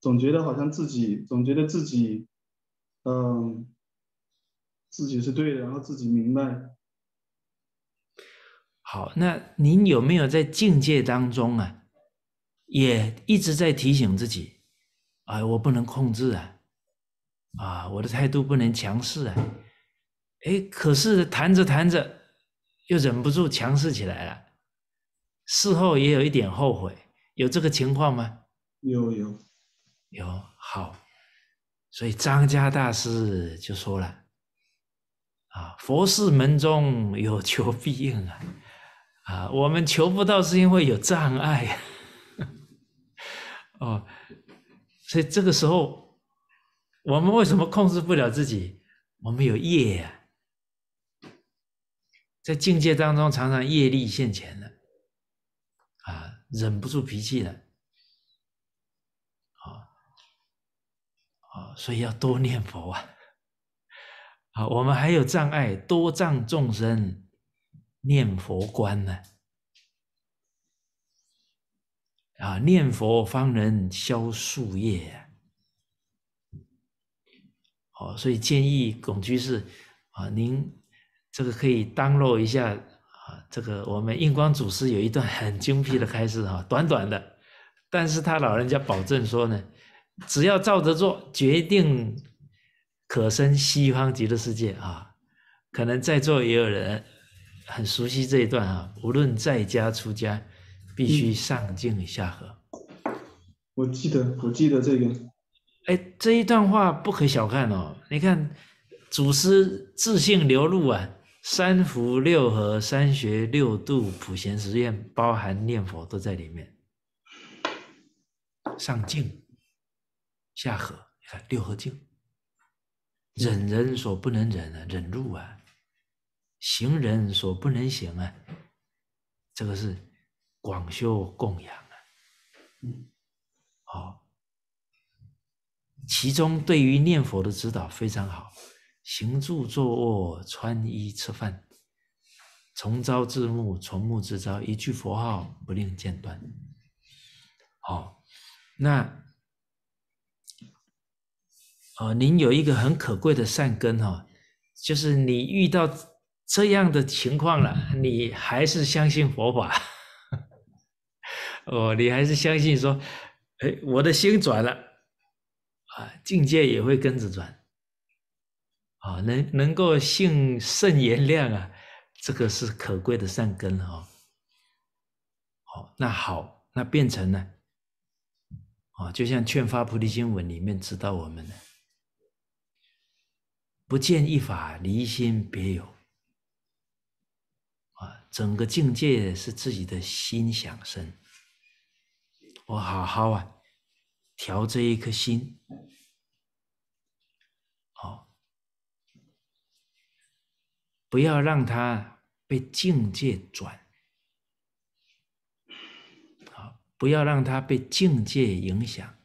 B: 总觉得好像自己总觉得自己，嗯，自己是对的，然后自己明白。
A: 好，那您有没有在境界当中啊？也一直在提醒自己，啊，我不能控制啊，啊，我的态度不能强势啊，哎，可是谈着谈着，又忍不住强势起来了，事后也有一点后悔，有这个情况吗？
B: 有有
A: 有，好，所以张家大师就说了，啊，佛事门中有求必应啊，啊，我们求不到是因为有障碍。哦，所以这个时候，我们为什么控制不了自己？我们有业呀，在境界当中常常业力现前了，啊，忍不住脾气了，啊，啊，所以要多念佛啊，啊，我们还有障碍，多障众生念佛观呢。啊，念佛方能消树业哦，所以建议龚居士啊，您这个可以 download 一下啊，这个我们印光祖师有一段很精辟的开示哈，短短的，但是他老人家保证说呢，只要照着做，决定可生西方极乐世界啊，可能在座也有人很熟悉这一段啊，无论在家出家，必须上敬下合。
B: 我记得，我记得这个。
A: 哎，这一段话不可小看哦！你看，祖师自信流露啊，三福六合、三学六度、普贤十愿，包含念佛都在里面。上敬，下和，你看六合敬，忍人所不能忍啊，忍辱啊；行人所不能行啊，这个是广修供养啊。嗯，好。其中对于念佛的指导非常好，行住坐卧、穿衣吃饭，从朝至暮，从暮至朝，一句佛号不令间断。好，那哦，您有一个很可贵的善根哈，就是你遇到这样的情况了，你还是相信佛法，哦，你还是相信说，哎，我的心转了。啊，境界也会跟着转，啊，能能够信圣言量啊，这个是可贵的善根哦。好，那好，那变成呢，啊，就像《劝发菩提心文》里面指导我们的，不见一法离心别有，啊，整个境界是自己的心想生，我好好啊。调这一颗心，好，不要让它被境界转，好，不要让它被境界影响，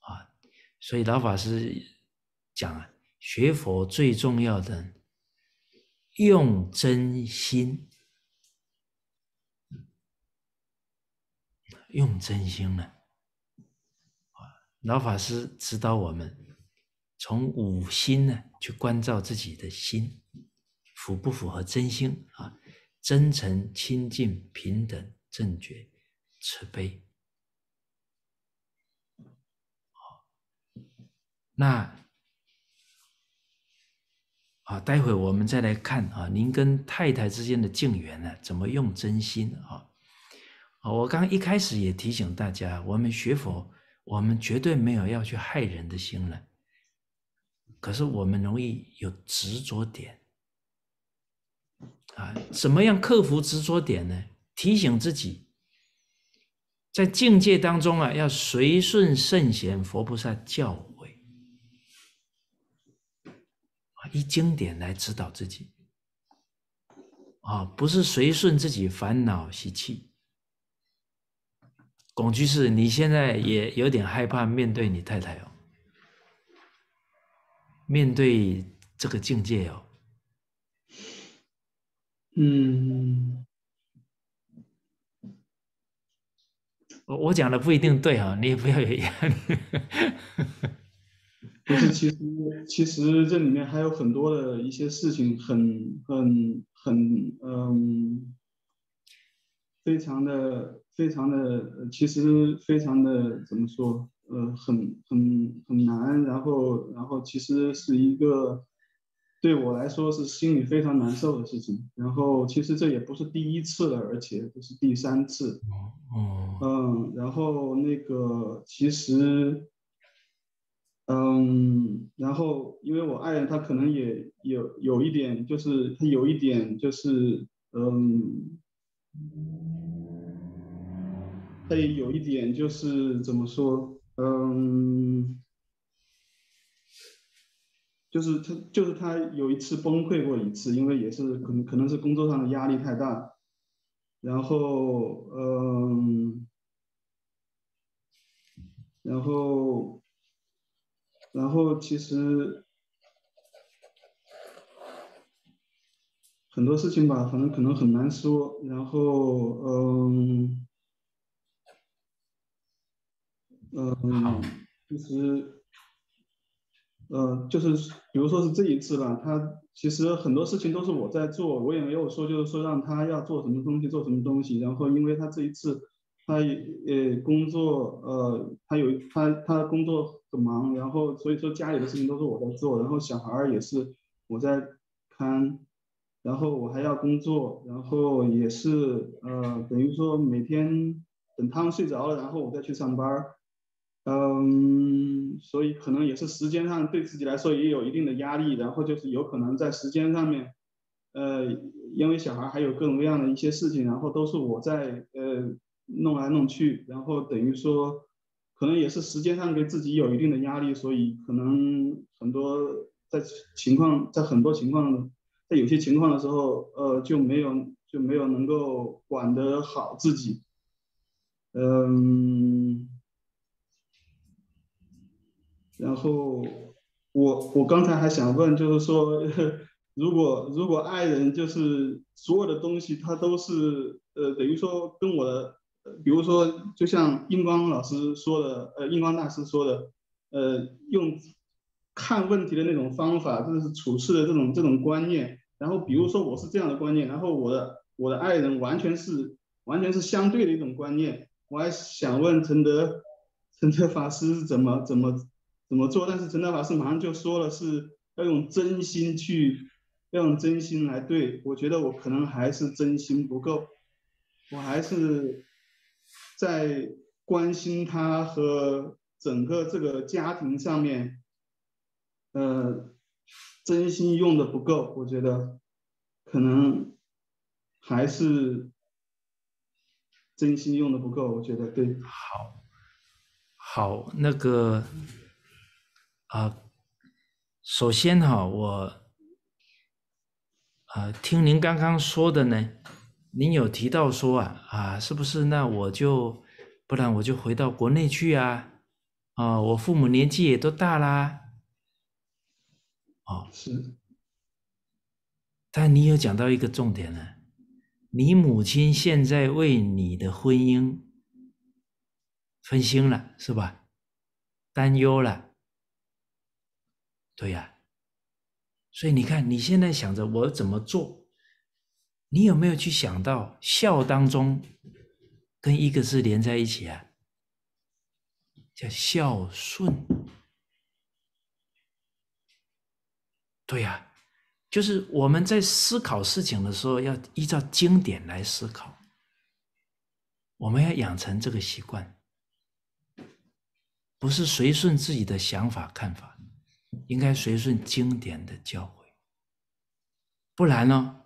A: 啊，所以老法师讲啊，学佛最重要的用真心。用真心呢？啊，老法师指导我们从五心呢去关照自己的心，符不符合真心啊？真诚、清净、平等、正觉、慈悲。好，那啊，待会我们再来看啊，您跟太太之间的敬缘呢，怎么用真心啊啊？我刚一开始也提醒大家，我们学佛，我们绝对没有要去害人的心了。可是我们容易有执着点啊，怎么样克服执着点呢？提醒自己，在境界当中啊，要随顺圣贤佛菩萨教诲啊，以经典来指导自己啊，不是随顺自己烦恼习气。龚居士，你现在也有点害怕面对你太太哦，面对这个境界哦。
B: 嗯，
A: 我我讲的不一定对哈，你也不要有压力。
B: 不是，其实其实这里面还有很多的一些事情，很很很嗯，非常的。非常的，其实非常的怎么说？呃，很很很难。然后，然后其实是一个对我来说是心里非常难受的事情。然后，其实这也不是第一次了，而且这是第三次。
A: 哦，
B: 嗯，然后那个其实，嗯，然后因为我爱人他可能也有有一点，就是他有一点就是，嗯。他也有一点就是怎么说，嗯，就是他就是他有一次崩溃过一次，因为也是可能可能是工作上的压力太大，然后嗯，然后然后其实很多事情吧，反正可能很难说，然后嗯。嗯，其实呃，就是比如说是这一次吧，他其实很多事情都是我在做，我也没有说就是说让他要做什么东西做什么东西，然后因为他这一次他也工作，呃，他有他他工作很忙，然后所以说家里的事情都是我在做，然后小孩儿也是我在看，然后我还要工作，然后也是呃，等于说每天等他们睡着了，然后我再去上班儿。嗯，所以可能也是时间上对自己来说也有一定的压力，然后就是有可能在时间上面，呃，因为小孩还有各种各样的一些事情，然后都是我在呃弄来弄去，然后等于说可能也是时间上给自己有一定的压力，所以可能很多在情况在很多情况在有些情况的时候，呃就没有就没有能够管得好自己，嗯。然后我我刚才还想问，就是说，如果如果爱人就是所有的东西，他都是呃等于说跟我的，比如说就像印光老师说的，呃印光大师说的，呃用看问题的那种方法，就是处事的这种这种观念。然后比如说我是这样的观念，然后我的我的爱人完全是完全是相对的一种观念。我还想问陈德陈德法师是怎么怎么。怎么做？但是陈大法师马上就说了，是要用真心去，要用真心来对。我觉得我可能还是真心不够，我还是在关心他和整个这个家庭上面，呃，真心用的不够。我觉得可能还是真心用的不够。我觉得对。
A: 好，好，那个。啊，首先哈，我啊听您刚刚说的呢，您有提到说啊啊，是不是？那我就不然我就回到国内去啊啊，我父母年纪也都大啦，
B: 哦是，
A: 但你有讲到一个重点呢，你母亲现在为你的婚姻分心了，是吧？担忧了。对呀，所以你看，你现在想着我怎么做，你有没有去想到孝当中跟一个字连在一起啊？叫孝顺。对呀，就是我们在思考事情的时候，要依照经典来思考，我们要养成这个习惯，不是随顺自己的想法看法。应该随顺经典的教诲，不然呢，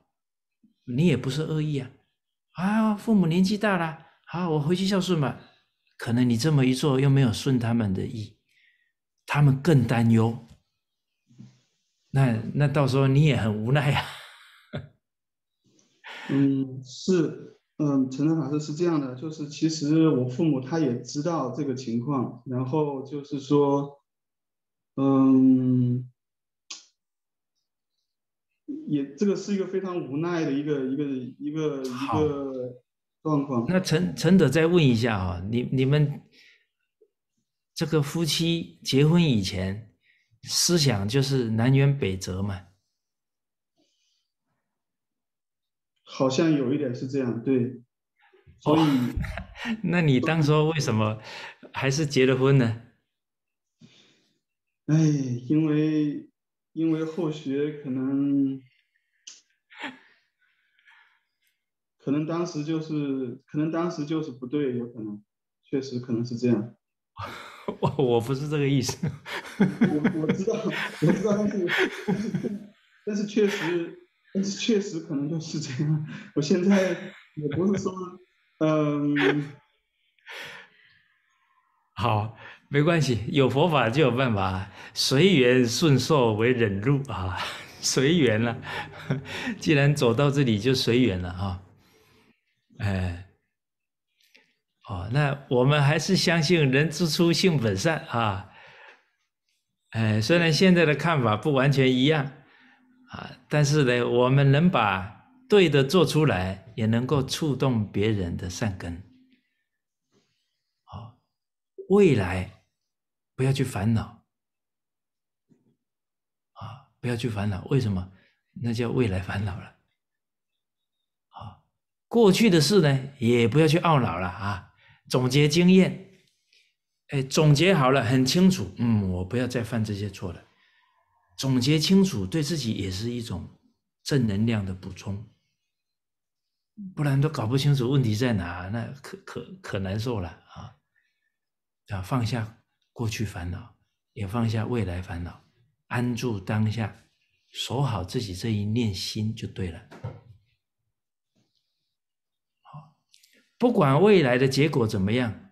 A: 你也不是恶意啊！啊，父母年纪大了，好，我回去孝顺吧。可能你这么一做，又没有顺他们的意，他们更担忧。那那到时候你也很无奈呀。
B: 嗯，是，嗯，陈德法师是这样的，就是其实我父母他也知道这个情况，然后就是说。嗯，也这个是一个非常无奈的一个一个一个一个状况。
A: 那陈陈德再问一下啊，你你们这个夫妻结婚以前思想就是南辕北辙嘛？
B: 好像有一点是这样，对。所以，
A: 那你当初为什么还是结了婚呢？
B: 哎，因为因为后学可能可能当时就是可能当时就是不对，有可能确实可能是这样。
A: 我我不是这个意思。
B: 我我知道我知道，但是但是但是确实但是确实可能就是这样。我现在也不是说嗯
A: 好。没关系，有佛法就有办法，随缘顺受为忍辱啊，随缘了。既然走到这里，就随缘了哈。哎，哦，那我们还是相信人之初性本善啊。哎，虽然现在的看法不完全一样啊，但是呢，我们能把对的做出来，也能够触动别人的善根。好，未来。不要去烦恼啊，不要去烦恼。为什么？那叫未来烦恼了。啊，过去的事呢，也不要去懊恼了啊。总结经验，哎，总结好了，很清楚。嗯，我不要再犯这些错了。总结清楚，对自己也是一种正能量的补充。不然都搞不清楚问题在哪，那可可可难受了啊！啊放下过去烦恼，也放下未来烦恼，安住当下，守好自己这一念心就对了。好，不管未来的结果怎么样，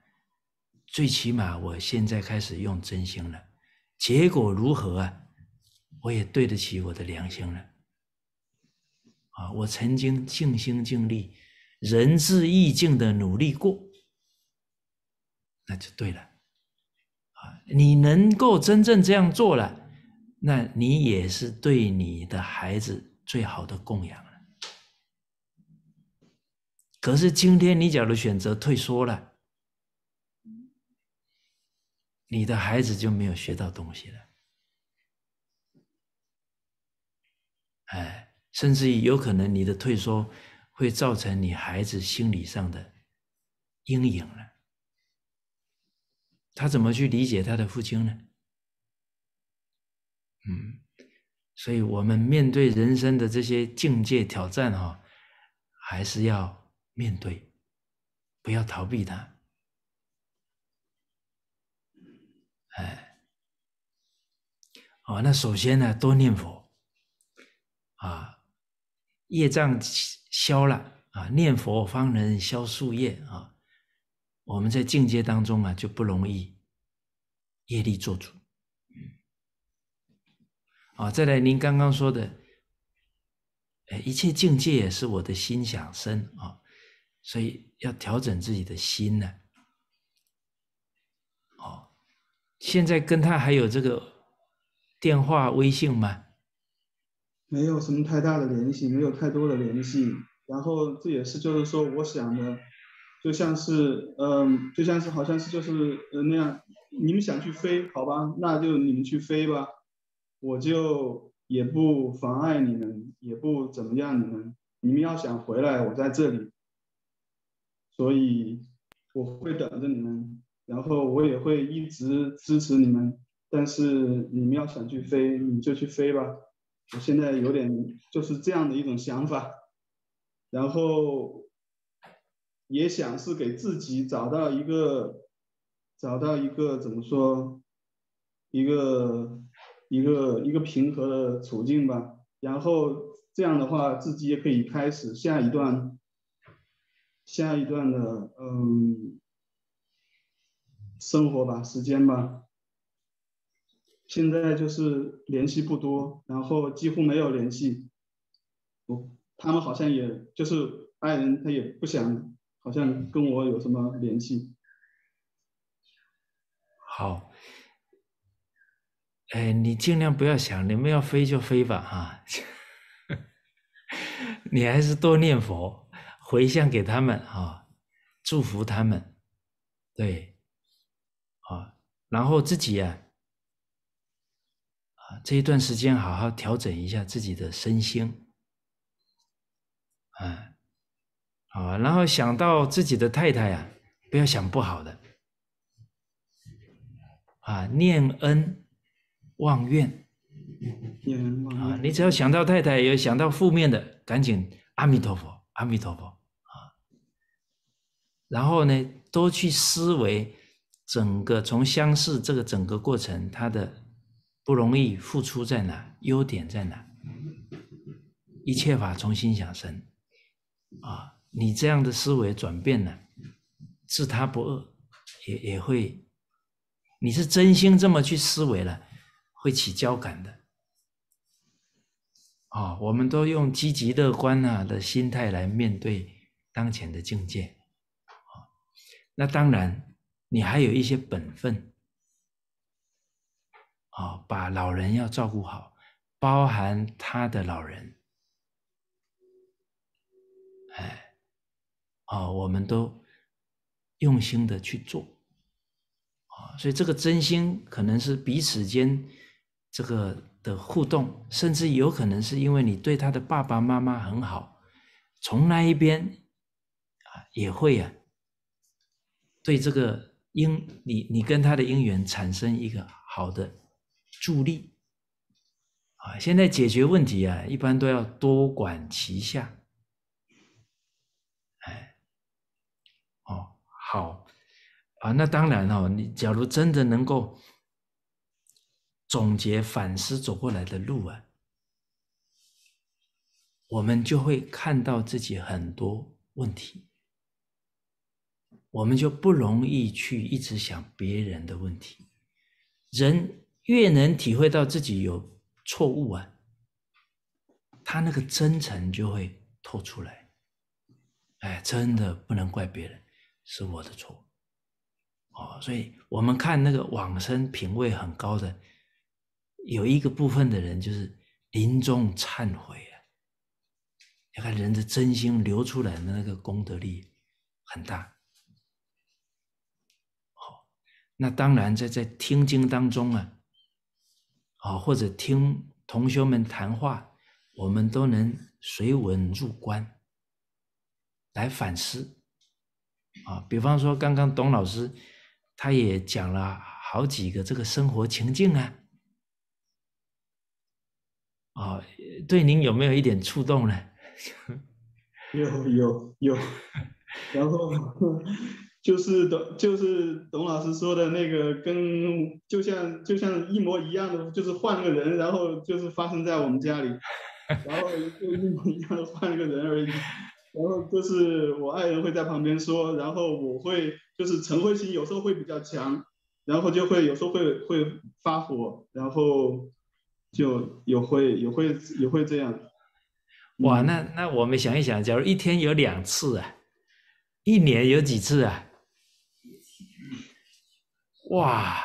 A: 最起码我现在开始用真心了。结果如何啊？我也对得起我的良心了。啊，我曾经尽心尽力、仁至义尽的努力过，那就对了。你能够真正这样做了，那你也是对你的孩子最好的供养了。可是今天你假如选择退缩了，你的孩子就没有学到东西了。哎。甚至于有可能你的退缩会造成你孩子心理上的阴影了。他怎么去理解他的父亲呢？嗯，所以我们面对人生的这些境界挑战哈，还是要面对，不要逃避它。哎，哦，那首先呢，多念佛啊。业障消了啊，念佛方能消宿业啊。我们在境界当中啊，就不容易业力做主。啊，再来您刚刚说的，哎，一切境界也是我的心想生啊，所以要调整自己的心呢。哦，现在跟他还有这个电话、微信吗？
B: 没有什么太大的联系，没有太多的联系。然后这也是，就是说，我想的，就像是，嗯，就像是，好像是，就是那样。你们想去飞，好吧，那就你们去飞吧，我就也不妨碍你们，也不怎么样你们。你们要想回来，我在这里，所以我会等着你们，然后我也会一直支持你们。但是你们要想去飞，你就去飞吧。我现在有点就是这样的一种想法，然后也想是给自己找到一个找到一个怎么说，一个一个一个平和的处境吧。然后这样的话，自己也可以开始下一段下一段的嗯生活吧，时间吧。现在就是联系不多，然后几乎没有联系。我他们好像也就是爱人，他也不想好像跟我有什么联系。
A: 好，哎，你尽量不要想，你们要飞就飞吧，哈。你还是多念佛，回向给他们啊，祝福他们，对，啊，然后自己啊。这一段时间，好好调整一下自己的身心，啊，啊，然后想到自己的太太啊，不要想不好的，啊，念恩忘怨，啊，你只要想到太太，有想到负面的，赶紧阿弥陀佛，阿弥陀佛，啊，然后呢，多去思维整个从相识这个整个过程，他的。不容易付出在哪？优点在哪？一切法从心想生，啊，你这样的思维转变呢，自他不恶，也也会，你是真心这么去思维了，会起交感的，啊，我们都用积极乐观啊的心态来面对当前的境界，啊，那当然，你还有一些本分。啊，把老人要照顾好，包含他的老人，哎，啊，我们都用心的去做，啊，所以这个真心可能是彼此间这个的互动，甚至有可能是因为你对他的爸爸妈妈很好，从那一边啊也会啊，对这个因你你跟他的姻缘产生一个好的助力啊。现在解决问题啊，一般都要多管齐下。哎，哦，好啊，那当然哦，你假如真的能够。总结反思走过来的路啊，我们就会看到自己很多问题，我们就不容易去一直想别人的问题。人越能体会到自己有错误啊，他那个真诚就会透出来。哎，真的不能怪别人，是我的错。哦，所以我们看那个往生品位很高的。有一个部分的人就是临终忏悔啊，你看人的真心流出来的那个功德力很大。好，那当然在在听经当中啊，啊或者听同学们谈话，我们都能随文入观来反思啊。比方说刚刚董老师他也讲了好几个这个生活情境啊。啊，对您有没有一点触动呢？
B: 有有有，然后就是董就是董老师说的那个，跟就像就像一模一样的，就是换个人，然后就是发生在我们家里，然后就一模一样的换了个人而已，然后就是我爱人会在旁边说，然后我会就是陈慧心有时候会比较强，然后就会有时候会会发火，然后。就也会也会也会这样，
A: 哇！那那我们想一想，假如一天有两次啊，一年有几次啊？哇！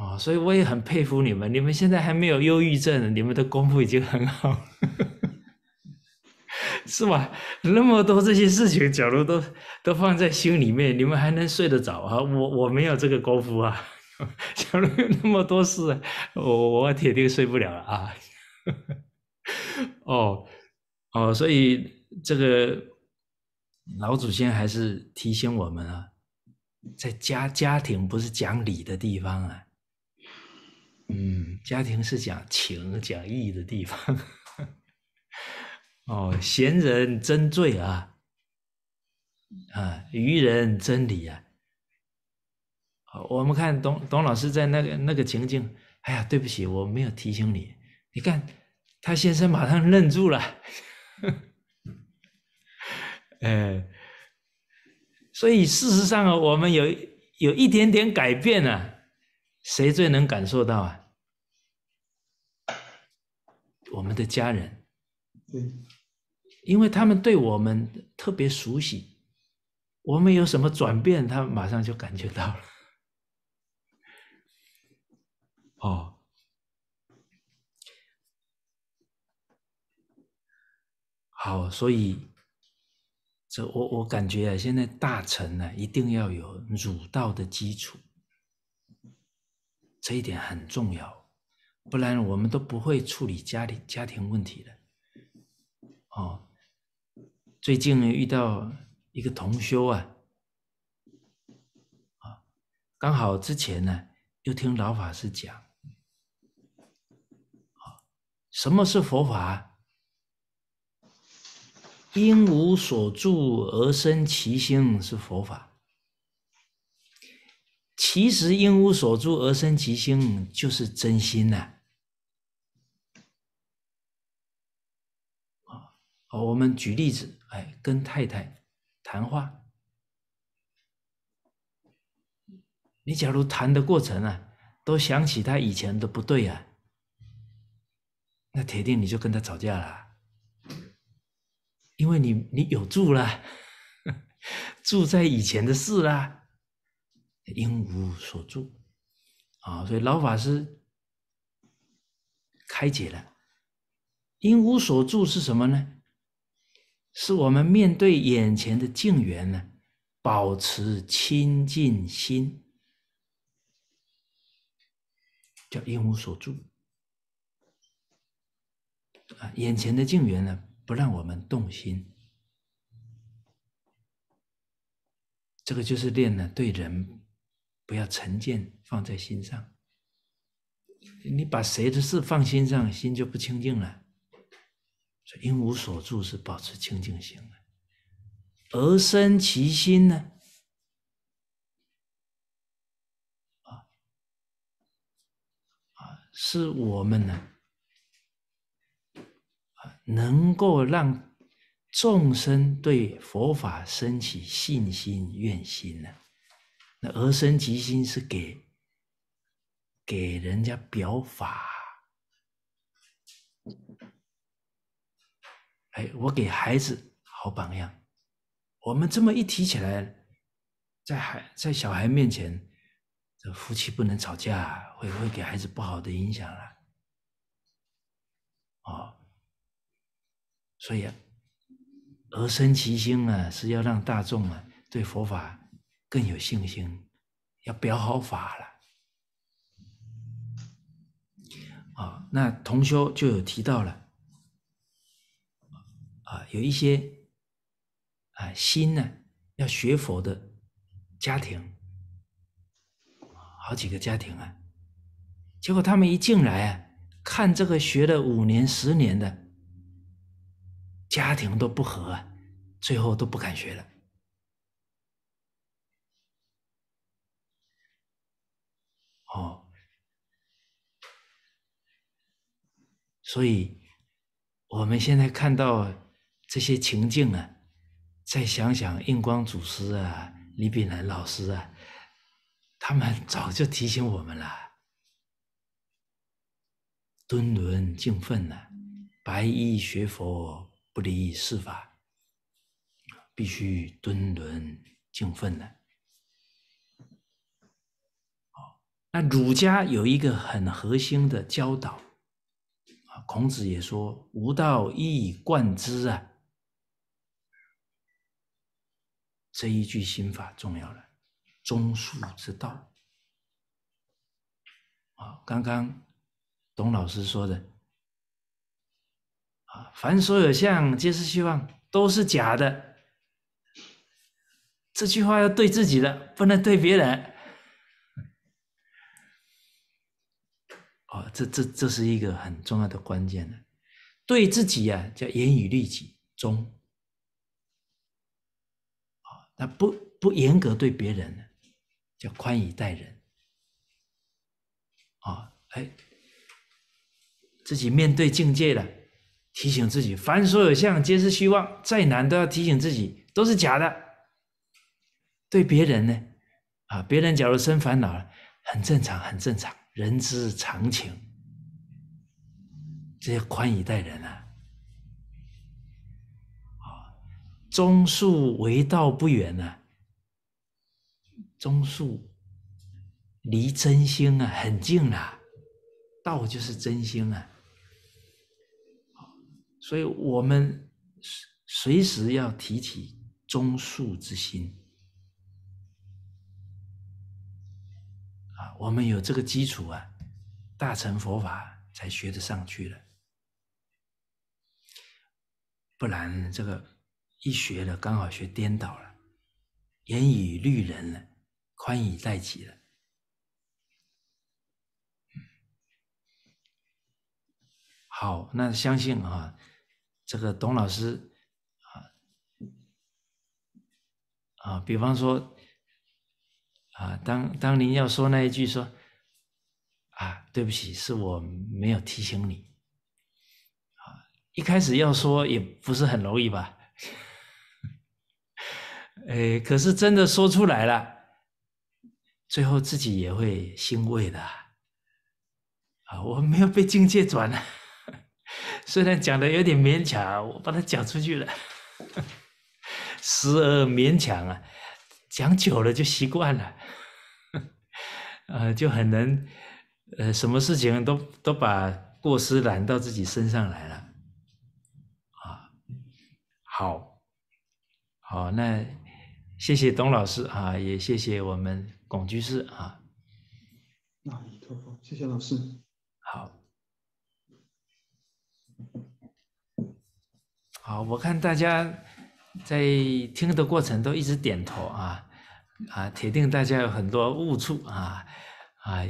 A: 哦，所以我也很佩服你们，你们现在还没有忧郁症，你们的功夫已经很好，是吧？那么多这些事情，假如都都放在心里面，你们还能睡得着啊？我我没有这个功夫啊。假如有那么多事，我我铁定睡不了了啊！哦哦，所以这个老祖先还是提醒我们啊，在家家庭不是讲理的地方啊，嗯，家庭是讲情讲义的地方。哦，贤人真罪啊，啊，愚人真理啊。好我们看董董老师在那个那个情境，哎呀，对不起，我没有提醒你。你看他先生马上愣住了，哎，所以事实上啊，我们有有一点点改变啊，谁最能感受到啊？我们的家人，因为他们对我们特别熟悉，我们有什么转变，他马上就感觉到了。哦，好，所以这我我感觉啊，现在大臣呢一定要有儒道的基础，这一点很重要，不然我们都不会处理家里家庭问题的。哦，最近遇到一个同修啊，啊，刚好之前呢又听老法师讲。什么是佛法？因无所住而生其心是佛法。其实因无所住而生其心就是真心呐。好，我们举例子，哎，跟太太谈话，你假如谈的过程啊，都想起他以前的不对啊。那铁定你就跟他吵架了，因为你你有住了，住在以前的事啦，因无所住啊，所以老法师开解了，因无所住是什么呢？是我们面对眼前的境缘呢，保持清净心，叫因无所住。啊，眼前的境缘呢，不让我们动心。这个就是练呢，对人不要成见放在心上。你把谁的事放心上，心就不清净了。所以因无所住是保持清净心的，而生其心呢？啊啊，是我们呢啊，能够让众生对佛法升起信心、愿心呢？那而生其心是给给人家表法。哎，我给孩子好榜样。我们这么一提起来，在孩在小孩面前，这夫妻不能吵架，会会给孩子不好的影响了。哦，所以，而生其心啊，是要让大众啊对佛法更有信心，要表好法了。啊，那同修就有提到了。啊，有一些啊心呢，要学佛的家庭，好几个家庭啊，结果他们一进来啊，看这个学了五年、十年的家庭都不和，最后都不敢学了。哦，所以我们现在看到。这些情境啊，再想想印光祖师啊、李炳南老师啊，他们早就提醒我们了：敦伦敬奋呐，白衣学佛不离世法，必须敦伦敬奋呢。那儒家有一个很核心的教导啊，孔子也说：“吾道一以贯之啊。”这一句心法重要了，中恕之道。啊，刚刚董老师说的，啊，凡所有相，皆是虚妄，都是假的。这句话要对自己的，不能对别人。哦，这这这是一个很重要的关键的，对自己呀，叫严以律己，中。那不不严格对别人，叫宽以待人。啊，哎，自己面对境界了，提醒自己：凡所有相，皆是虚妄。再难都要提醒自己，都是假的。对别人呢，啊，别人假如生烦恼了，很正常，很正常，人之常情。这些宽以待人啊。中恕为道不远呐，中恕离真心啊很近啦，道就是真心啊，所以我们随时要提起中恕之心。啊，我们有这个基础啊，大乘佛法才学得上去了，不然这个。一学了，刚好学颠倒了，严以律人了，宽以待己了。好，那相信啊，这个董老师啊啊，比方说啊，当当您要说那一句说啊，对不起，是我没有提醒你啊，一开始要说也不是很容易吧。哎，可是真的说出来了，最后自己也会欣慰的啊！我没有被境界转了，虽然讲的有点勉强，我把它讲出去了，时而勉强啊，讲久了就习惯了，呃，就很能，呃，什么事情都都把过失揽到自己身上来了，啊，好，好，那。谢谢董老师啊，也谢谢我们龚居士啊。
B: 阿弥陀佛，谢谢老师。
A: 好。好，我看大家在听的过程都一直点头啊啊，铁定大家有很多误处啊啊，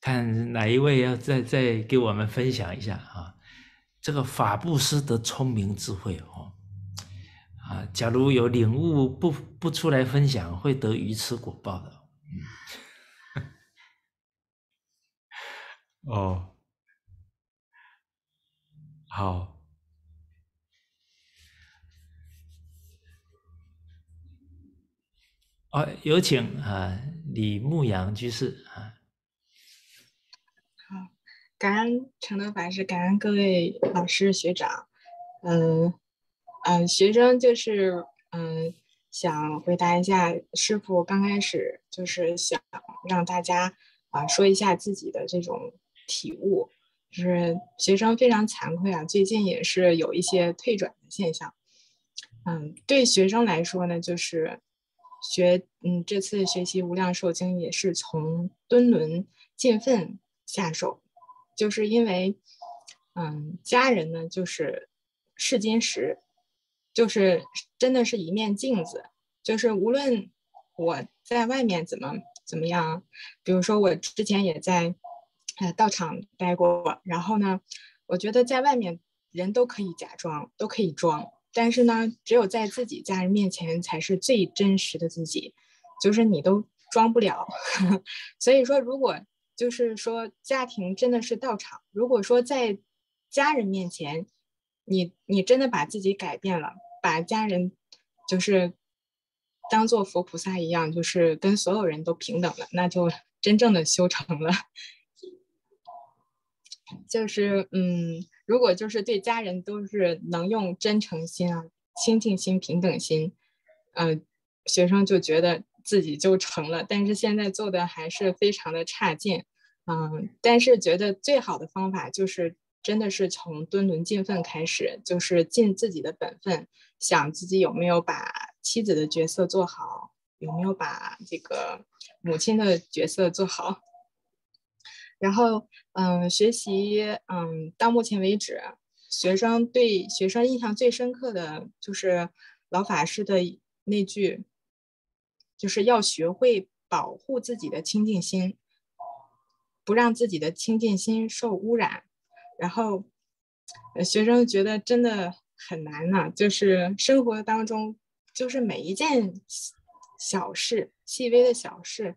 A: 看哪一位要再再给我们分享一下啊？这个法布施的聪明智慧哦啊，假如有领悟不不出来分享，会得鱼吃果报的。嗯，哦，好。啊，有请啊，李牧阳居士啊。
D: 好，感恩承德法师，感恩各位老师学长。嗯嗯，学生就是嗯，想回答一下师傅刚开始就是想让大家啊说一下自己的这种体悟。就是学生非常惭愧啊，最近也是有一些退转的现象。嗯，对学生来说呢，就是。学嗯，这次学习《无量寿经》也是从敦伦见分下手，就是因为嗯，家人呢就是试金石，就是真的是一面镜子，就是无论我在外面怎么怎么样，比如说我之前也在呃道场待过，然后呢，我觉得在外面人都可以假装，都可以装。但是呢，只有在自己家人面前才是最真实的自己，就是你都装不了。所以说，如果就是说家庭真的是道场，如果说在家人面前，你你真的把自己改变了，把家人就是当做佛菩萨一样，就是跟所有人都平等了，那就真正的修成了。就是嗯。如果就是对家人都是能用真诚心啊、清净心、平等心，嗯，学生就觉得自己就成了。但是现在做的还是非常的差劲，嗯，但是觉得最好的方法就是真的是从敦伦尽分开始，就是尽自己的本分，想自己有没有把妻子的角色做好，有没有把这个母亲的角色做好。然后，嗯，学习，嗯，到目前为止，学生对学生印象最深刻的就是老法师的那句，就是要学会保护自己的清净心，不让自己的清净心受污染。然后，学生觉得真的很难呐，就是生活当中，就是每一件小事、细微的小事，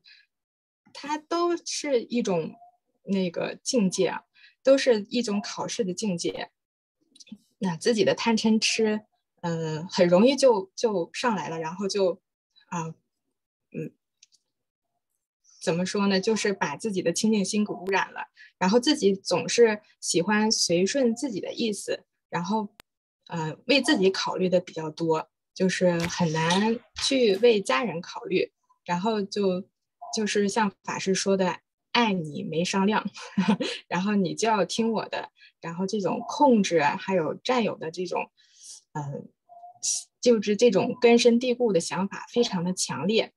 D: 它都是一种。那个境界啊，都是一种考试的境界。那自己的贪嗔痴，嗯，很容易就就上来了，然后就啊，嗯，怎么说呢？就是把自己的清净心给污染了，然后自己总是喜欢随顺自己的意思，然后呃，为自己考虑的比较多，就是很难去为家人考虑，然后就就是像法师说的。爱你没商量，然后你就要听我的，然后这种控制还有占有的这种，嗯，就是这种根深蒂固的想法非常的强烈。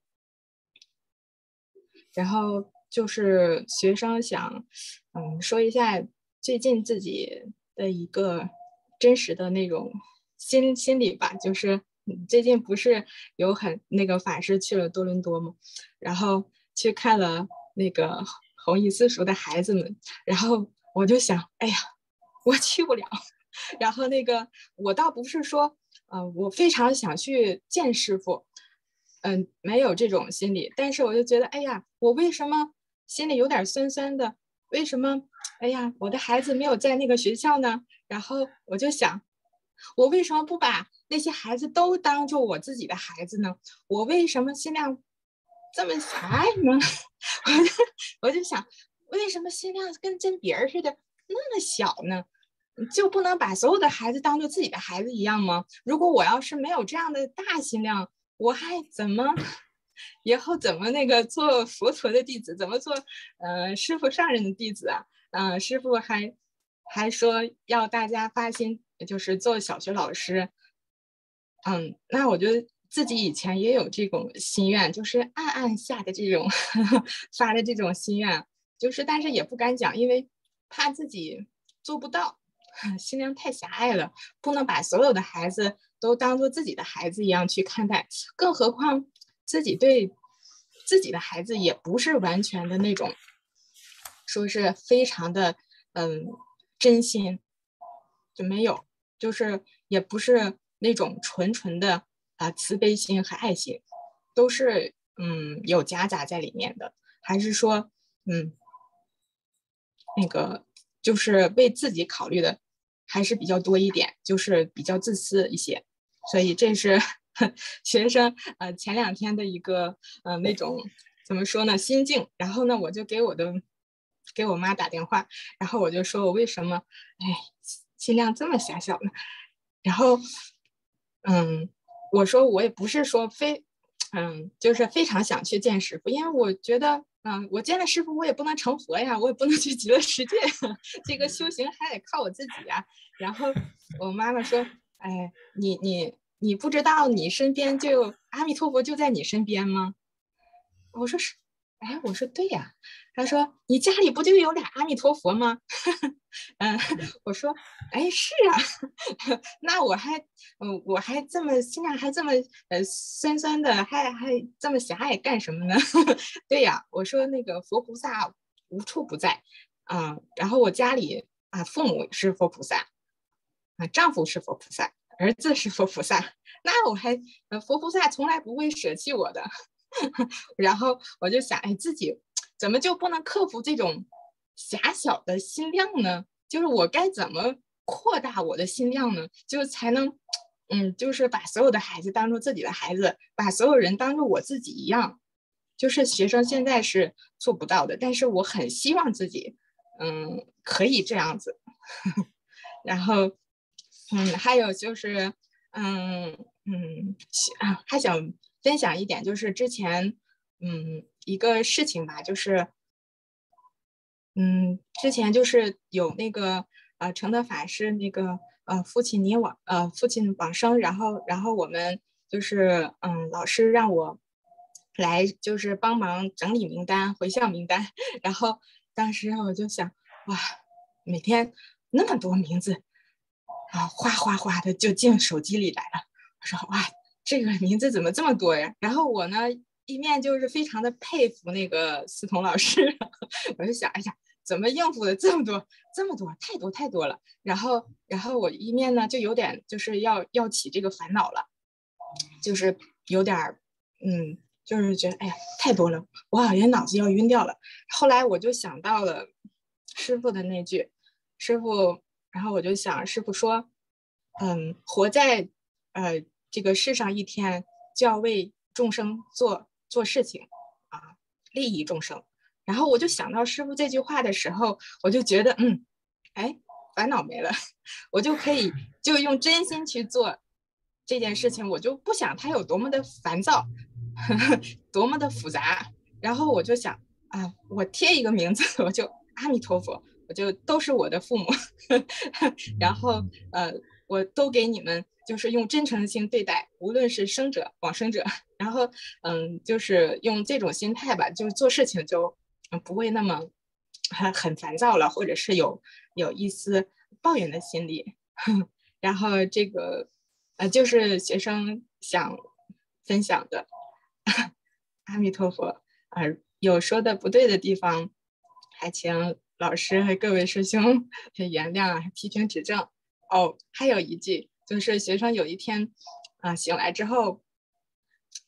D: 然后就是学生想，嗯，说一下最近自己的一个真实的那种心心理吧，就是最近不是有很那个法师去了多伦多吗？然后去看了那个。弘一私塾的孩子们，然后我就想，哎呀，我去不了。然后那个，我倒不是说，呃，我非常想去见师傅，嗯，没有这种心理。但是我就觉得，哎呀，我为什么心里有点酸酸的？为什么？哎呀，我的孩子没有在那个学校呢？然后我就想，我为什么不把那些孩子都当做我自己的孩子呢？我为什么心量？这么狭隘呢？我就我就想，为什么心量跟针别人似的那么小呢？就不能把所有的孩子当做自己的孩子一样吗？如果我要是没有这样的大心量，我还怎么以后怎么那个做佛陀的弟子，怎么做呃师傅上人的弟子啊？嗯，师傅还还说要大家发心，就是做小学老师。嗯，那我就。自己以前也有这种心愿，就是暗暗下的这种 发的这种心愿，就是但是也不敢讲，因为怕自己做不到。心量太狭隘了，不能把所有的孩子都当做自己的孩子一样去看待，更何况自己对自己的孩子也不是完全的那种，说是非常的嗯真心，就没有，就是也不是那种纯纯的啊慈悲心和爱心，都是嗯有夹杂在里面的，还是说嗯那个就是为自己考虑的。还是比较多一点，就是比较自私一些，所以这是 学生呃前两天的一个呃那种怎么说呢心境。然后呢，我就给我的给我妈打电话，然后我就说我为什么哎心量这么狭小呢？然后嗯，我说我也不是说非嗯就是非常想去见师傅，因为我觉得。嗯，我见了师傅，我也不能成佛呀，我也不能去极乐世界，这个修行还得靠我自己呀。然后 我妈妈说：“哎，你你你不知道你身边就阿弥陀佛就在你身边吗？”我说是。哎，我说对呀，他说你家里不就有俩阿弥陀佛吗？嗯，我说哎是啊，那我还嗯我还这么心量还这么呃酸酸的，还还这么狭隘干什么呢？对呀，我说那个佛菩萨无处不在，嗯，然后我家里啊父母是佛菩萨，啊丈夫是佛菩萨，儿子是佛菩萨，那我还呃佛菩萨从来不会舍弃我的。然后我就想，哎，自己怎么就不能克服这种狭小的心量呢？就是我该怎么扩大我的心量呢？就才能，嗯，就是把所有的孩子当做自己的孩子，把所有人当做我自己一样。就是学生现在是做不到的，但是我很希望自己，嗯，可以这样子。然后，嗯，还有就是，嗯嗯，啊，还想。分享一点，就是之前，嗯，一个事情吧，就是，嗯，之前就是有那个呃，承德法师那个呃，父亲你往呃，父亲往生，然后然后我们就是嗯，老师让我来就是帮忙整理名单、回向名单，然后当时我就想，哇，每天那么多名字啊，哗哗哗的就进手机里来了，我说哇。这个名字怎么这么多呀？然后我呢，一面就是非常的佩服那个思彤老师，我就想，哎呀，怎么应付的这么多，这么多，太多太多了。然后，然后我一面呢，就有点就是要要起这个烦恼了，就是有点，嗯，就是觉得，哎呀，太多了，我好像脑子要晕掉了。后来我就想到了师傅的那句，师傅，然后我就想，师傅说，嗯，活在，呃。这个世上一天就要为众生做做事情啊，利益众生。然后我就想到师傅这句话的时候，我就觉得，嗯，哎，烦恼没了，我就可以就用真心去做这件事情，我就不想它有多么的烦躁，多么的复杂。然后我就想啊，我贴一个名字，我就阿弥陀佛，我就都是我的父母，然后呃，我都给你们。就是用真诚心对待，无论是生者往生者，然后，嗯，就是用这种心态吧，就是做事情就，不会那么很很烦躁了，或者是有有一丝抱怨的心理。然后这个，呃，就是学生想分享的，阿弥陀佛，啊，有说的不对的地方，还请老师和各位师兄原谅，批评指正。哦，还有一句。就是学生有一天，啊，醒来之后，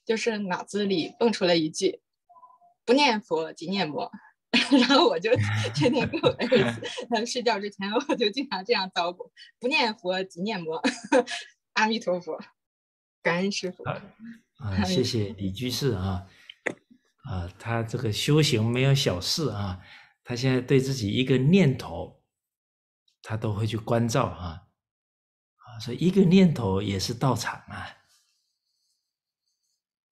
D: 就是脑子里蹦出了一句“不念佛即念魔”，然后我就 天天跟我儿子，他睡觉之前，我就经常这样叨咕：“不念佛即念魔，阿弥陀佛，感恩师傅。”
A: 啊，谢谢李居士啊，啊，他这个修行没有小事啊，他现在对自己一个念头，他都会去关照啊。所以一个念头也是道场啊，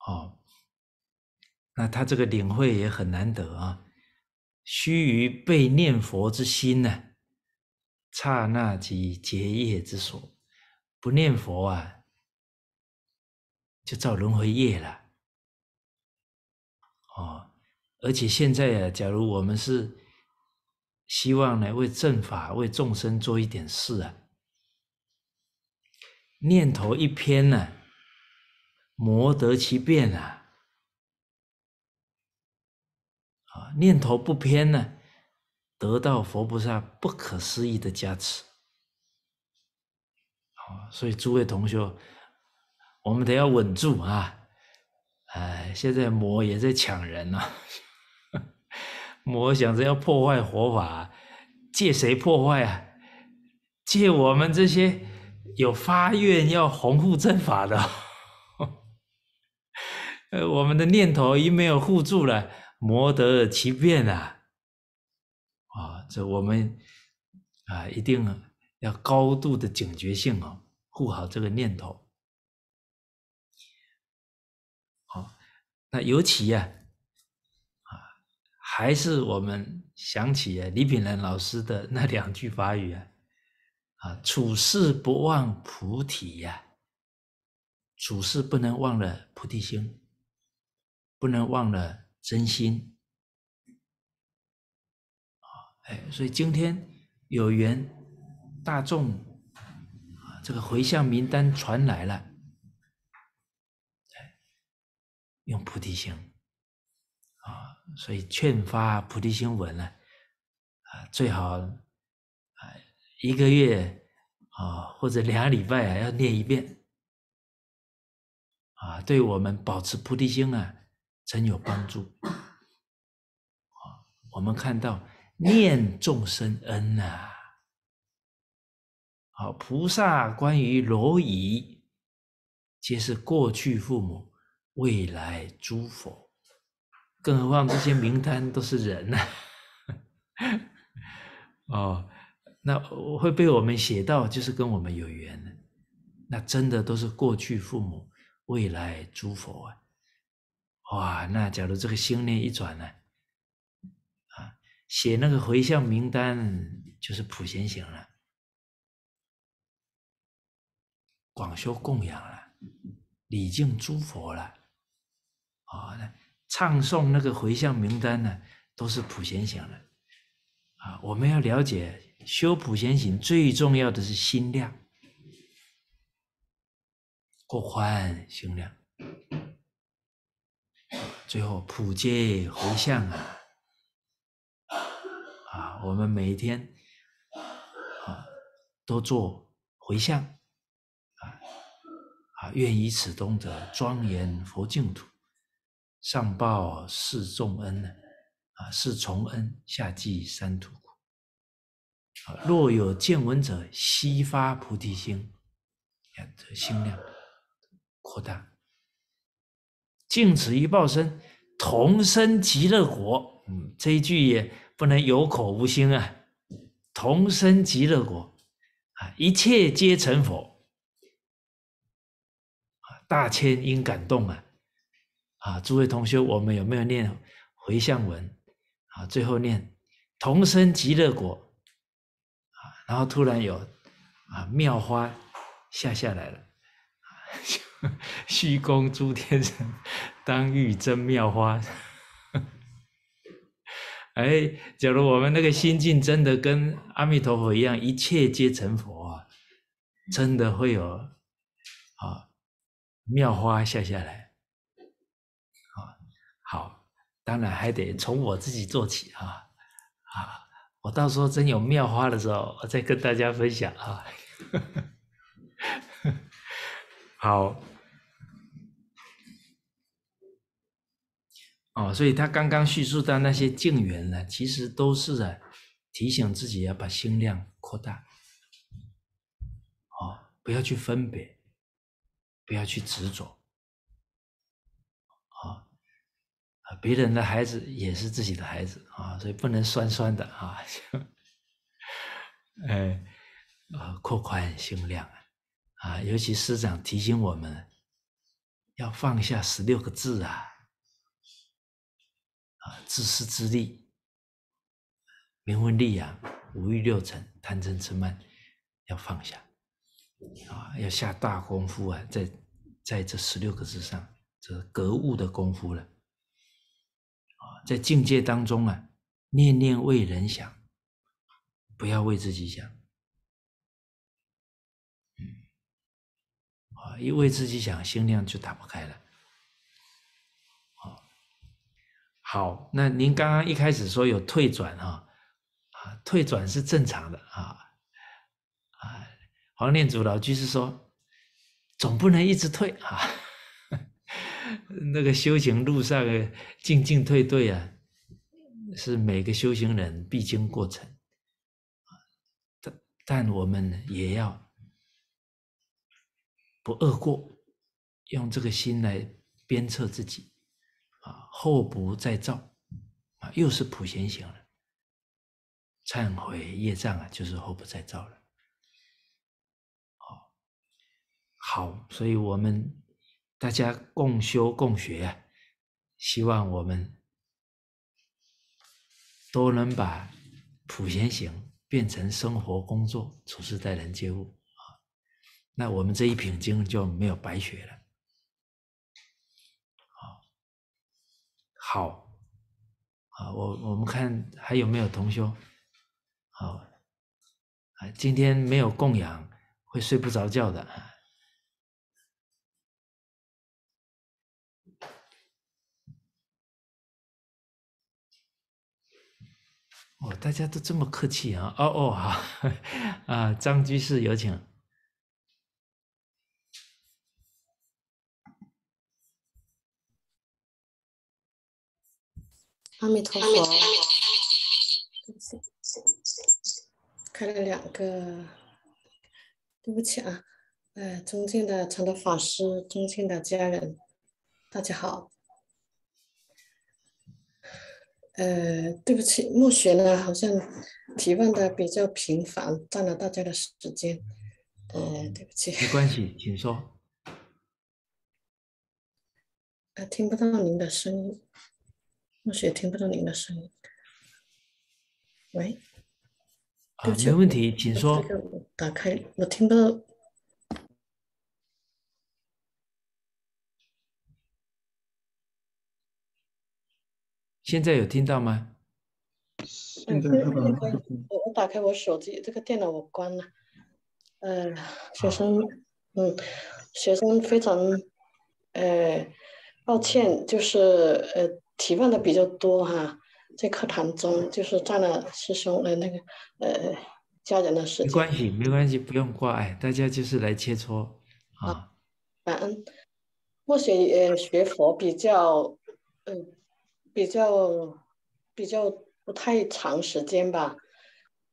A: 哦，那他这个领会也很难得啊。须臾被念佛之心呢，刹那即结业之所。不念佛啊，就造轮回业了。哦，而且现在啊，假如我们是希望呢为正法、为众生做一点事啊。念头一偏呢，魔得其变啊！啊，念头不偏呢，得到佛菩萨不可思议的加持。啊，所以诸位同学，我们得要稳住啊！哎，现在魔也在抢人呢，魔想着要破坏佛法，借谁破坏啊？借我们这些有发愿要弘护正法的，呃，我们的念头一没有护住了，魔得其变啊！啊，这我们啊，一定要高度的警觉性哦，护好这个念头。好那尤其呀，啊，还是我们想起啊李炳南老师的那两句法语啊，啊，处事不忘菩提呀，处事不能忘了菩提心，不能忘了真心，哎，所以今天有缘大众啊，这个回向名单传来了。用菩提心啊，所以劝发菩提心文呢，啊，最好一个月啊或者两礼拜啊要念一遍啊，对我们保持菩提心啊真有帮助啊。我们看到念众生恩呐，好菩萨关于蝼蚁，皆是过去父母。未来诸佛，更何况这些名单都是人呢？哦，那会被我们写到，就是跟我们有缘的，那真的都是过去父母、未来诸佛啊！哇，那假如这个心念一转呢，啊，写那个回向名单就是普贤行了，广修供养了，礼敬诸佛了。啊，那唱诵那个回向名单呢，都是普贤行了啊。我们要了解修普贤行最重要的是心量，过宽心量，最后普皆回向啊啊！我们每一天啊都做回向啊啊，愿以此功德庄严佛净土。上报四重恩呢，啊，四重恩，下济三途苦。若有见闻者，悉发菩提心，看这心量扩大，尽此一报身，同生极乐国。嗯，这一句也不能有口无心啊，同生极乐国，啊，一切皆成佛。大千因感动啊。啊，诸位同学，我们有没有念回向文？啊，最后念同生极乐国，然后突然有啊妙花下下来了，虚空诸天神当遇真妙花。哎，假如我们那个心境真的跟阿弥陀佛一样，一切皆成佛啊，真的会有啊妙花下下来。啊好，当然还得从我自己做起啊！啊，我到时候真有妙花的时候，我再跟大家分享啊。好，哦，所以他刚刚叙述到那些境缘呢，其实都是啊，提醒自己要把心量扩大，哦，不要去分别，不要去执着。别人的孩子也是自己的孩子啊，所以不能酸酸的啊，就 哎，啊，扩宽心量啊，尤其师长提醒我们要放下十六个字啊，啊，自私自利、名闻利养、五欲六尘、贪嗔痴慢，要放下啊，要下大功夫啊，在在这十六个字上，这格物的功夫了。在境界当中啊，念念为人想，不要为自己想，啊，一为自己想，心量就打不开了。好，那您刚刚一开始说有退转啊，啊，退转是正常的啊，啊，黄念祖老居士说，总不能一直退啊，那个修行路上的进进退退啊，是每个修行人必经过程，但但我们也要不恶过，用这个心来鞭策自己啊。后不再造，啊，又是普贤行了。忏悔业障啊，就是后不再造了。好，好，所以我们大家共修共学，希望我们都能把普贤行变成生活、工作、处事、待人接物啊，那我们这一品经就没有白学了。好，啊，我我们看还有没有同修？好，啊，今天没有供养，会睡不着觉的。哦，大家都这么客气啊！哦哦，好，啊，张居士有请。
E: 阿弥陀佛，开了两个，对不起啊，呃，尊敬的成德法师，尊敬的家人，大家好。呃，对不起，默雪呢，好像提问的比较频繁，占了大家的时间，呃，对不起。
A: 没关系，请说。
E: 呃，听不到您的声音。我也听不到您的声音。喂，
A: 啊，没问题，请说。
E: 打开，我听不到。
A: 现在有听到吗？
B: 现在我
E: 我打开我手机，这个电脑我关了。呃，学生，嗯，学生非常，呃，抱歉，就是呃。提问的比较多哈，在课堂中就是占了师兄的那个呃家人的时间。
A: 没关系，没关系，不用挂碍，大家就是来切磋
E: 啊。感恩。或许呃学佛比较嗯比较比较不太长时间吧，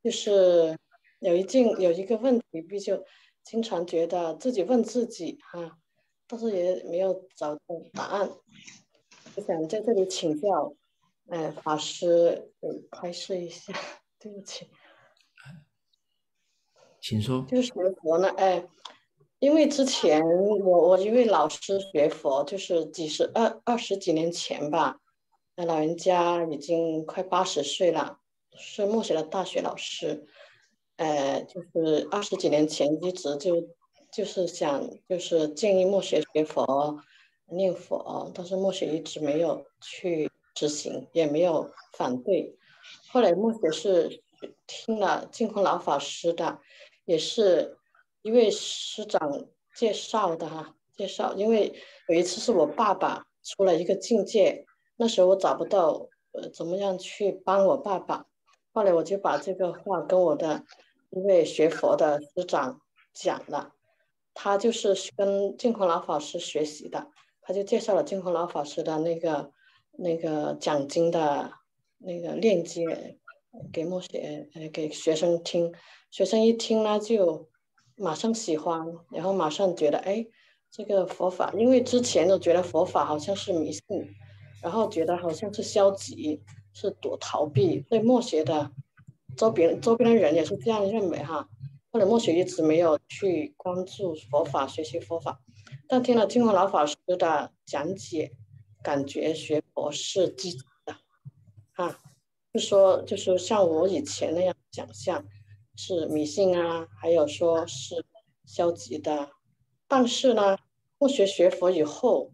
E: 就是有一件有一个问题，比较经常觉得自己问自己哈，但是也没有找到答案。我想在这里请教，哎，法师，开示一下，对不起，
A: 请说。
E: 就是学佛呢，哎，因为之前我我一位老师学佛，就是几十二二十几年前吧，那老人家已经快八十岁了，是默写的大学老师，呃，就是二十几年前一直就就是想就是建议默写学佛。念佛，但是默雪一直没有去执行，也没有反对。后来默雪是听了净空老法师的，也是一位师长介绍的哈，介绍。因为有一次是我爸爸出了一个境界，那时候我找不到呃怎么样去帮我爸爸，后来我就把这个话跟我的一位学佛的师长讲了，他就是跟净空老法师学习的。他就介绍了净空老法师的那个那个讲经的那个链接给默写呃给学生听，学生一听呢就马上喜欢，然后马上觉得哎这个佛法，因为之前都觉得佛法好像是迷信，然后觉得好像是消极，是躲逃避，对默写的周边周边的人也是这样认为哈。后来默写一直没有去关注佛法，学习佛法。但听了净空老法师的讲解，感觉学佛是积极的，啊，就说就是像我以前那样想象，是迷信啊，还有说是消极的。但是呢，默学学佛以后，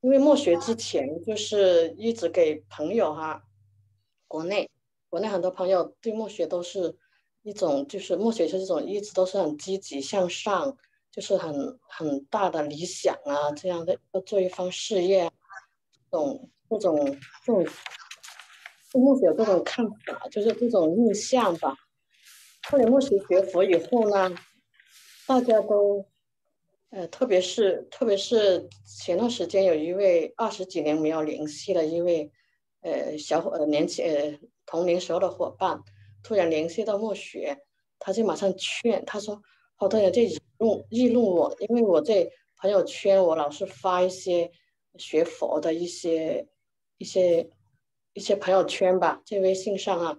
E: 因为墨学之前就是一直给朋友哈，国内国内很多朋友对墨学都是一种就是墨学是这种一直都是很积极向上，就是很很大的理想啊，这样的要做一番事业，这种这种这种对墨学有这种看法，就是这种印象吧。后来墨学学佛以后呢，大家都，呃，特别是特别是前段时间有一位二十几年没有联系的一位，呃，小伙呃年轻呃同龄时候的伙伴。突然联系到莫学，他就马上劝他说：“好多人在议论议论我，因为我在朋友圈我老是发一些学佛的一些一些一些朋友圈吧，在微信上啊。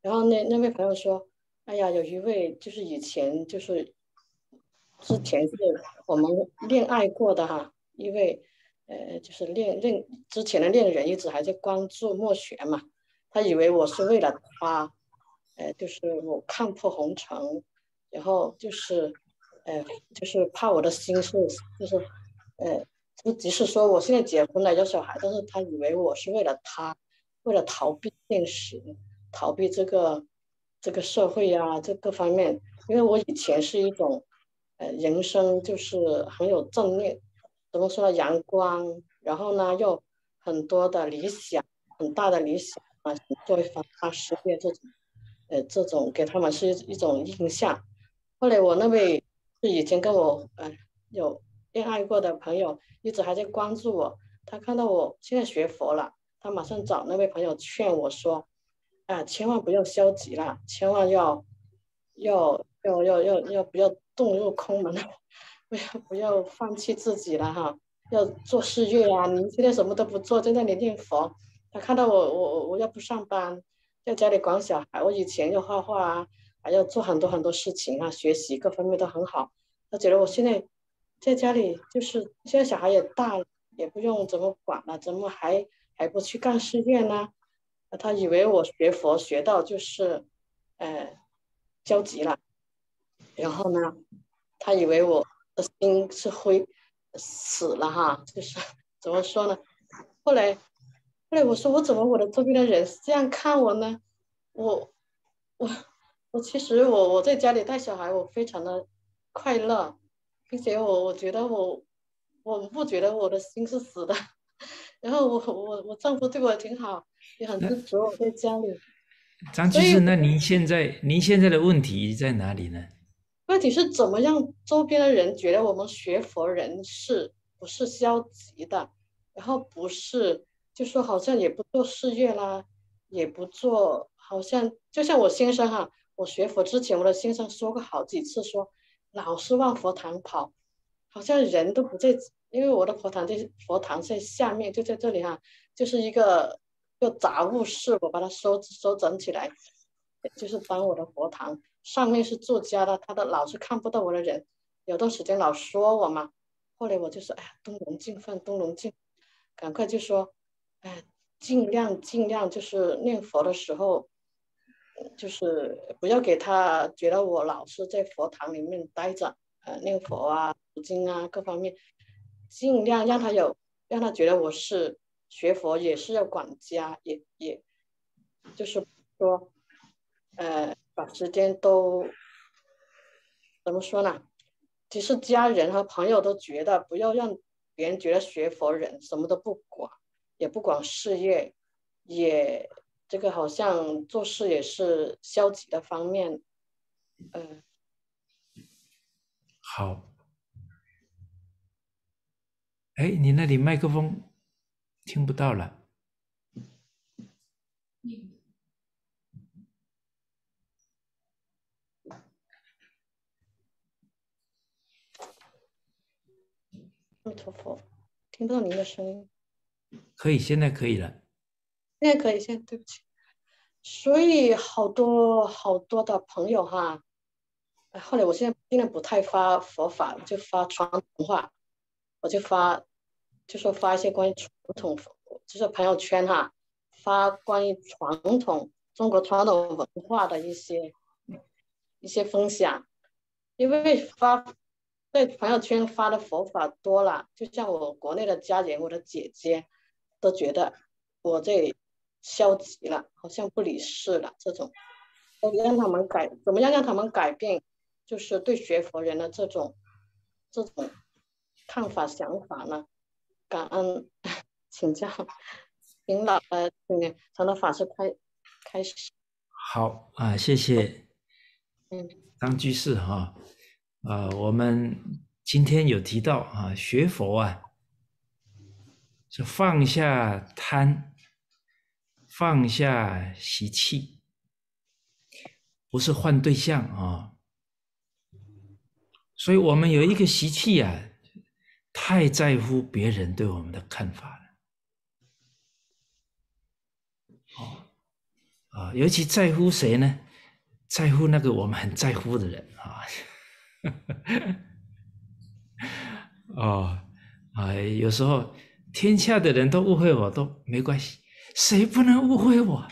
E: 然后那那位朋友说：‘哎呀，有一位就是以前就是之前是我们恋爱过的哈，因为呃就是恋恋之前的恋人一直还在关注莫学嘛，他以为我是为了他。’呃，就是我看破红尘，然后就是，呃，就是怕我的心是，就是，呃，就即使说我现在结婚了有小孩，但是他以为我是为了他，为了逃避现实，逃避这个这个社会呀，这各方面。因为我以前是一种，呃，人生就是很有正念，怎么说呢，阳光，然后呢又很多的理想，很大的理想啊，做一番大事业这种。呃，这种给他们是一一种印象。后来我那位是以前跟我呃有恋爱过的朋友，一直还在关注我。他看到我现在学佛了，他马上找那位朋友劝我说：“啊，千万不要消极了，千万要要要要要要不要遁入空门，不要不要放弃自己了哈，要做事业啊！你现在什么都不做，在那里念佛。”他看到我我我我要不上班。在家里管小孩，我以前要画画啊，还要做很多很多事情啊，学习各方面都很好。他觉得我现在在家里就是现在小孩也大了，也不用怎么管了，怎么还还不去干事业呢？他以为我学佛学到就是，呃，焦急了。然后呢，他以为我的心是灰死了哈，就是 怎么说呢？后来。后来我说我怎么我的周边的人是这样看我呢？我我我其实我我在家里带小孩，我非常的快乐，并且我我觉得我我不觉得我的心是死的。然后我我我丈夫对我挺好，也很支持我在家里。
A: 张居士，那您现在您现在的问题在哪里呢？
E: 问题是怎么让周边的人觉得我们学佛人是不是消极的，然后不是。就说好像也不做事业啦，也不做，好像就像我先生哈，我学佛之前，我的先生说过好几次，说老是往佛堂跑，好像人都不在，因为我的佛堂在佛堂在下面，就在这里哈，就是一个一个杂物室，我把它收收整起来，就是当我的佛堂，上面是住家的，他的老是看不到我的人，有段时间老说我嘛，后来我就说，哎呀，东龙进犯，东龙进，赶快就说。哎，尽量尽量就是念佛的时候，就是不要给他觉得我老是在佛堂里面待着，呃，念佛啊、读经啊各方面，尽量让他有，让他觉得我是学佛也是要管家，也也，就是说，呃，把时间都怎么说呢？其实家人和朋友都觉得不要让别人觉得学佛人什么都不管。也不管事业，也这个好像做事也是消极的方面，嗯，
A: 好，哎，你那里麦克风听不到了，
E: 阿陀佛，听不到您的声音。
A: 可以，现在可以了。
E: 现在可以，现在对不起。所以好多好多的朋友哈，后来我现在尽量不太发佛法，就发传统话，我就发，就说发一些关于传统，就是朋友圈哈，发关于传统中国传统文化的一些一些分享，因为发在朋友圈发的佛法多了，就像我国内的家人，我的姐姐。都觉得我这里消极了，好像不理事了这种，我让他们改，怎么样让他们改变，就是对学佛人的这种这种看法想法呢？感恩 请教，请老呃，从的法师开开始。
A: 好啊，谢谢。
E: 嗯，
A: 张居士哈，啊，我们今天有提到啊，学佛啊，是放下贪，放下习气，不是换对象啊。所以我们有一个习气啊，太在乎别人对我们的看法了。啊，尤其在乎谁呢？在乎那个我们很在乎的人啊。哦，啊，有时候天下的人都误会我都没关系，谁不能误会我？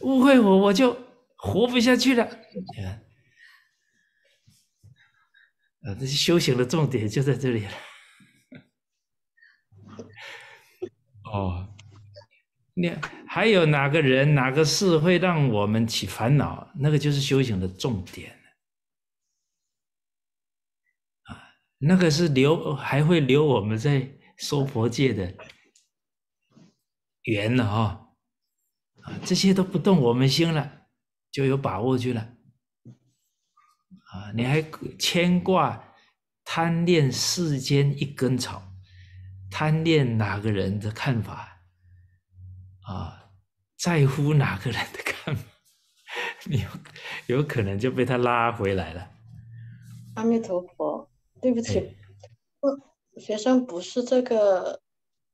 A: 误会我，我就活不下去了。你看，啊，这些修行的重点就在这里了。哦，你还有哪个人、哪个事会让我们起烦恼？那个就是修行的重点。那个是留，还会留我们在娑婆界的缘呢啊！啊，这些都不动我们心了，就有把握去了。啊，你还牵挂、贪恋世间一根草，贪恋哪个人的看法？啊，在乎哪个人的看法？你有有可能就被他拉回来了。
E: 阿弥陀佛。对不起，不，学生不是这个，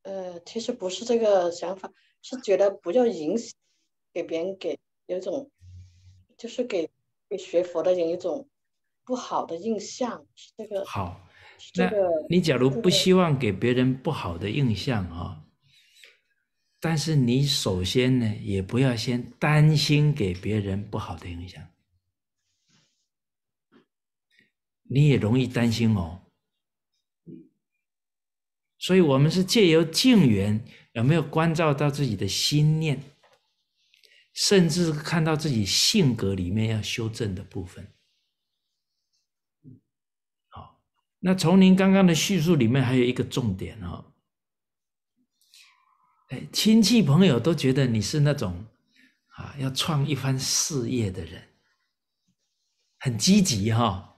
E: 呃，其实不是这个想法，是觉得不要影响给别人给有一种，就是给给学佛的人一种不好的印象，是这个。
A: 好，
E: 这个
A: 你假如不希望给别人不好的印象啊，但是你首先呢，也不要先担心给别人不好的印象。你也容易担心哦，所以我们是借由静缘，有没有关照到自己的心念，甚至看到自己性格里面要修正的部分。好，那从您刚刚的叙述里面还有一个重点哦，哎，亲戚朋友都觉得你是那种啊要创一番事业的人，很积极哈。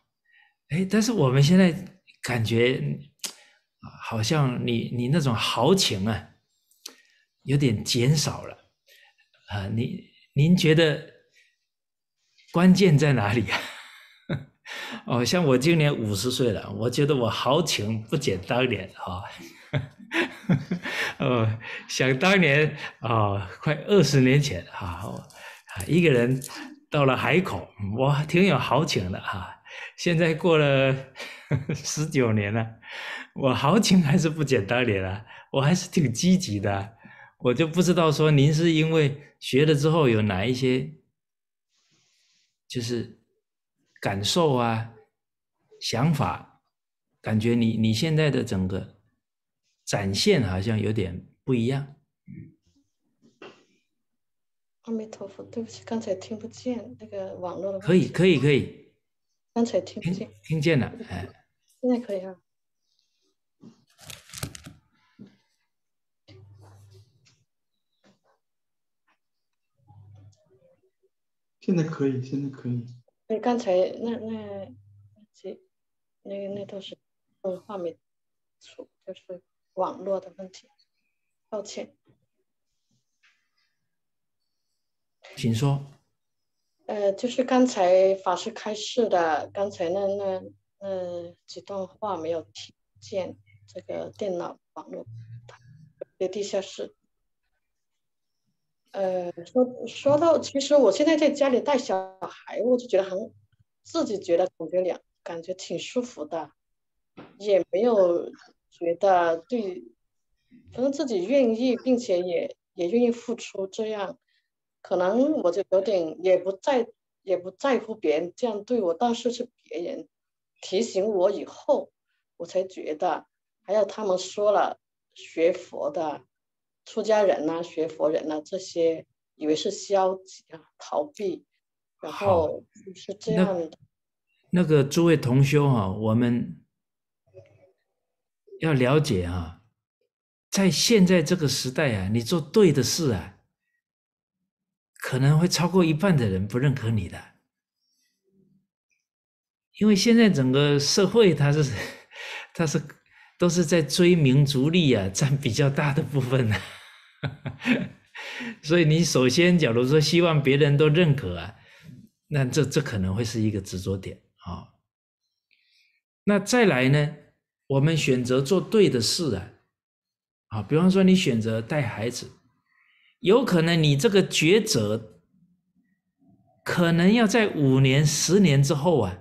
A: 哎，但是我们现在感觉，好像你你那种豪情啊，有点减少了啊。您您觉得关键在哪里啊？哦，像我今年五十岁了，我觉得我豪情不减当年啊。哦，想当年啊，快二十年前啊，一个人到了海口，我挺有豪情的哈。现在过了 十九年了，我豪情还是不减当年了，我还是挺积极的。我就不知道说您是因为学了之后有哪一些，就是感受啊、想法，感觉你你现在的整个展现好像有点不一样。
E: 阿弥陀佛，对不起，刚才听不见那个网络的。
A: 可以，可以，可以。
E: 刚才听不见，
A: 听见了，哎，
E: 现在可以啊。
B: 现在可以，现在可以。
E: 那，刚才那那这那那都是嗯画面出，就是网络的问题，抱歉。
A: 请说。
E: 呃，就是刚才法师开示的，刚才那那那几段话没有听见。这个电脑网络，有地下室。呃，说说到，其实我现在在家里带小孩，我就觉得很，自己觉得感觉两感觉挺舒服的，也没有觉得对，反正自己愿意，并且也也愿意付出这样。可能我就有点也不在也不在乎别人这样对我，但是是别人提醒我以后，我才觉得，还有他们说了学佛的出家人呐，学佛人呐，这些以为是消极啊逃避然后是这样的。
A: 那个诸位同修啊，我们要了解啊，在现在这个时代啊，你做对的事啊，可能会超过一半的人不认可你的，因为现在整个社会它是 它是都是在追名逐利啊，占比较大的部分呢。所以你首先，假如说希望别人都认可啊，那这这可能会是一个执着点啊。那再来呢，我们选择做对的事啊，啊，比方说你选择带孩子，有可能你这个抉择，可能要在五年、十年之后啊，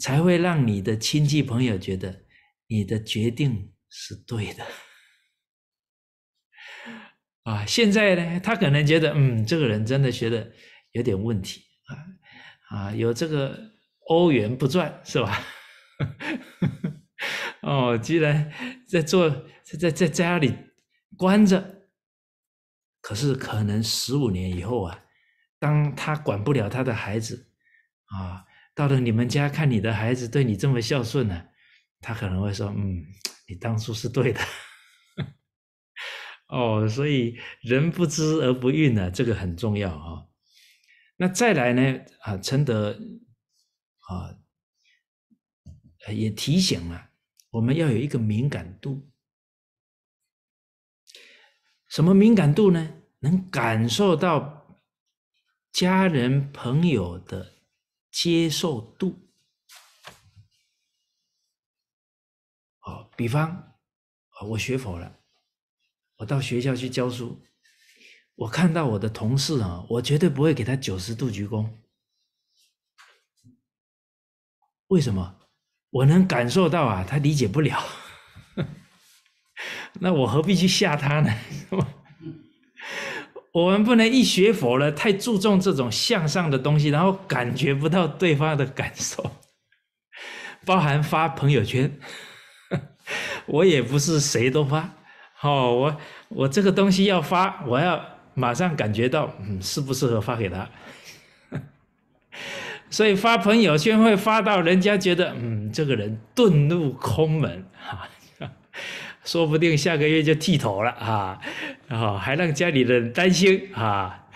A: 才会让你的亲戚朋友觉得你的决定是对的。啊，现在呢，他可能觉得，嗯，这个人真的觉得有点问题啊，啊，有这个欧元不赚是吧？哦，居然在做在在在家里关着，可是可能十五年以后啊，当他管不了他的孩子啊，到了你们家看你的孩子对你这么孝顺呢，他可能会说，嗯，你当初是对的。哦，所以人不知而不愠呢，这个很重要啊。那再来呢，啊，陈德啊，也提醒了我们要有一个敏感度。什么敏感度呢？能感受到家人朋友的接受度。哦，比方啊，我学佛了。我到学校去教书，我看到我的同事啊，我绝对不会给他九十度鞠躬。为什么？我能感受到啊，他理解不了。那我何必去吓他呢？我们不能一学佛了，太注重这种向上的东西，然后感觉不到对方的感受。包含发朋友圈，我也不是谁都发。哦，我我这个东西要发，我要马上感觉到，嗯，适不适合发给他？所以发朋友圈会发到人家觉得，嗯，这个人遁入空门啊，说不定下个月就剃头了啊，然后还让家里人担心啊。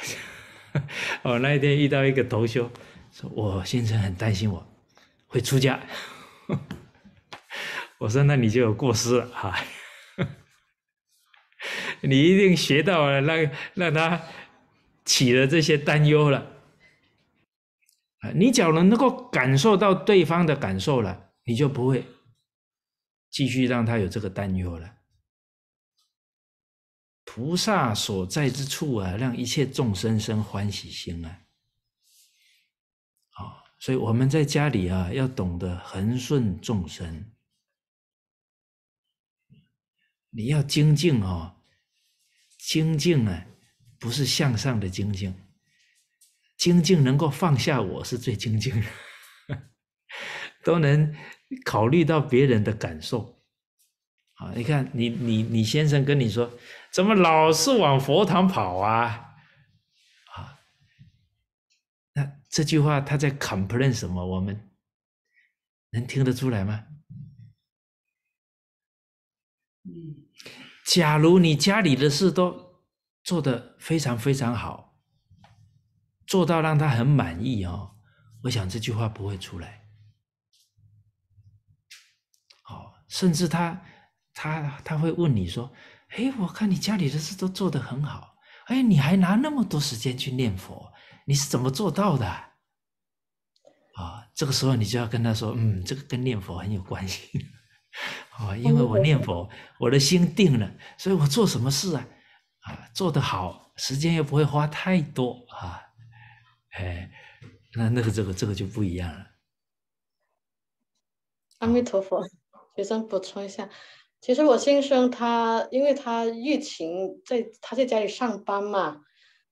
A: 我 那一天遇到一个头修，说我先生很担心我会出家，我说那你就有过失了啊。你一定学到了，让让他起了这些担忧了！你只要能够感受到对方的感受了，你就不会继续让他有这个担忧了。菩萨所在之处啊，让一切众生生欢喜心啊！啊，所以我们在家里啊，要懂得恒顺众生，你要精进哦。精进啊，不是向上的精进，精进能够放下我是最精进的，都能考虑到别人的感受。啊，你看你你你先生跟你说，怎么老是往佛堂跑啊？啊，那这句话他在 complain 什么？我们能听得出来吗？假如你家里的事都做得非常非常好，做到让他很满意哦，我想这句话不会出来。哦，甚至他他他会问你说：“哎，我看你家里的事都做得很好，哎，你还拿那么多时间去念佛，你是怎么做到的？”啊，这个时候你就要跟他说：“嗯，这个跟念佛很有关系。”啊，因为我念佛，我的心定了，所以我做什么事啊，啊，做得好，时间又不会花太多啊，哎，那那个这个这个就不一样了。
E: 阿弥陀佛，学生补充一下，其实我先生他，因为他疫情在他在家里上班嘛，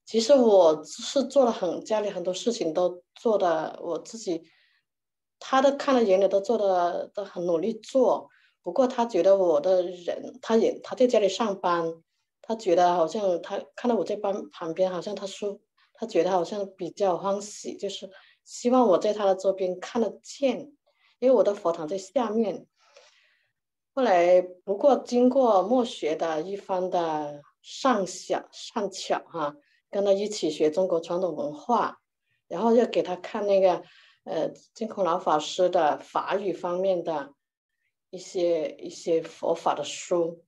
E: 其实我是做了很家里很多事情都做的我自己，他的看了眼里都做的都很努力做。不过他觉得我的人，他也他在家里上班，他觉得好像他看到我在班旁边，好像他舒他觉得好像比较欢喜，就是希望我在他的周边看得见，因为我的佛堂在下面。后来不过经过莫学的一番的上小上巧哈，跟他一起学中国传统文化，然后又给他看那个呃净空老法师的法语方面的一些一些佛法的书，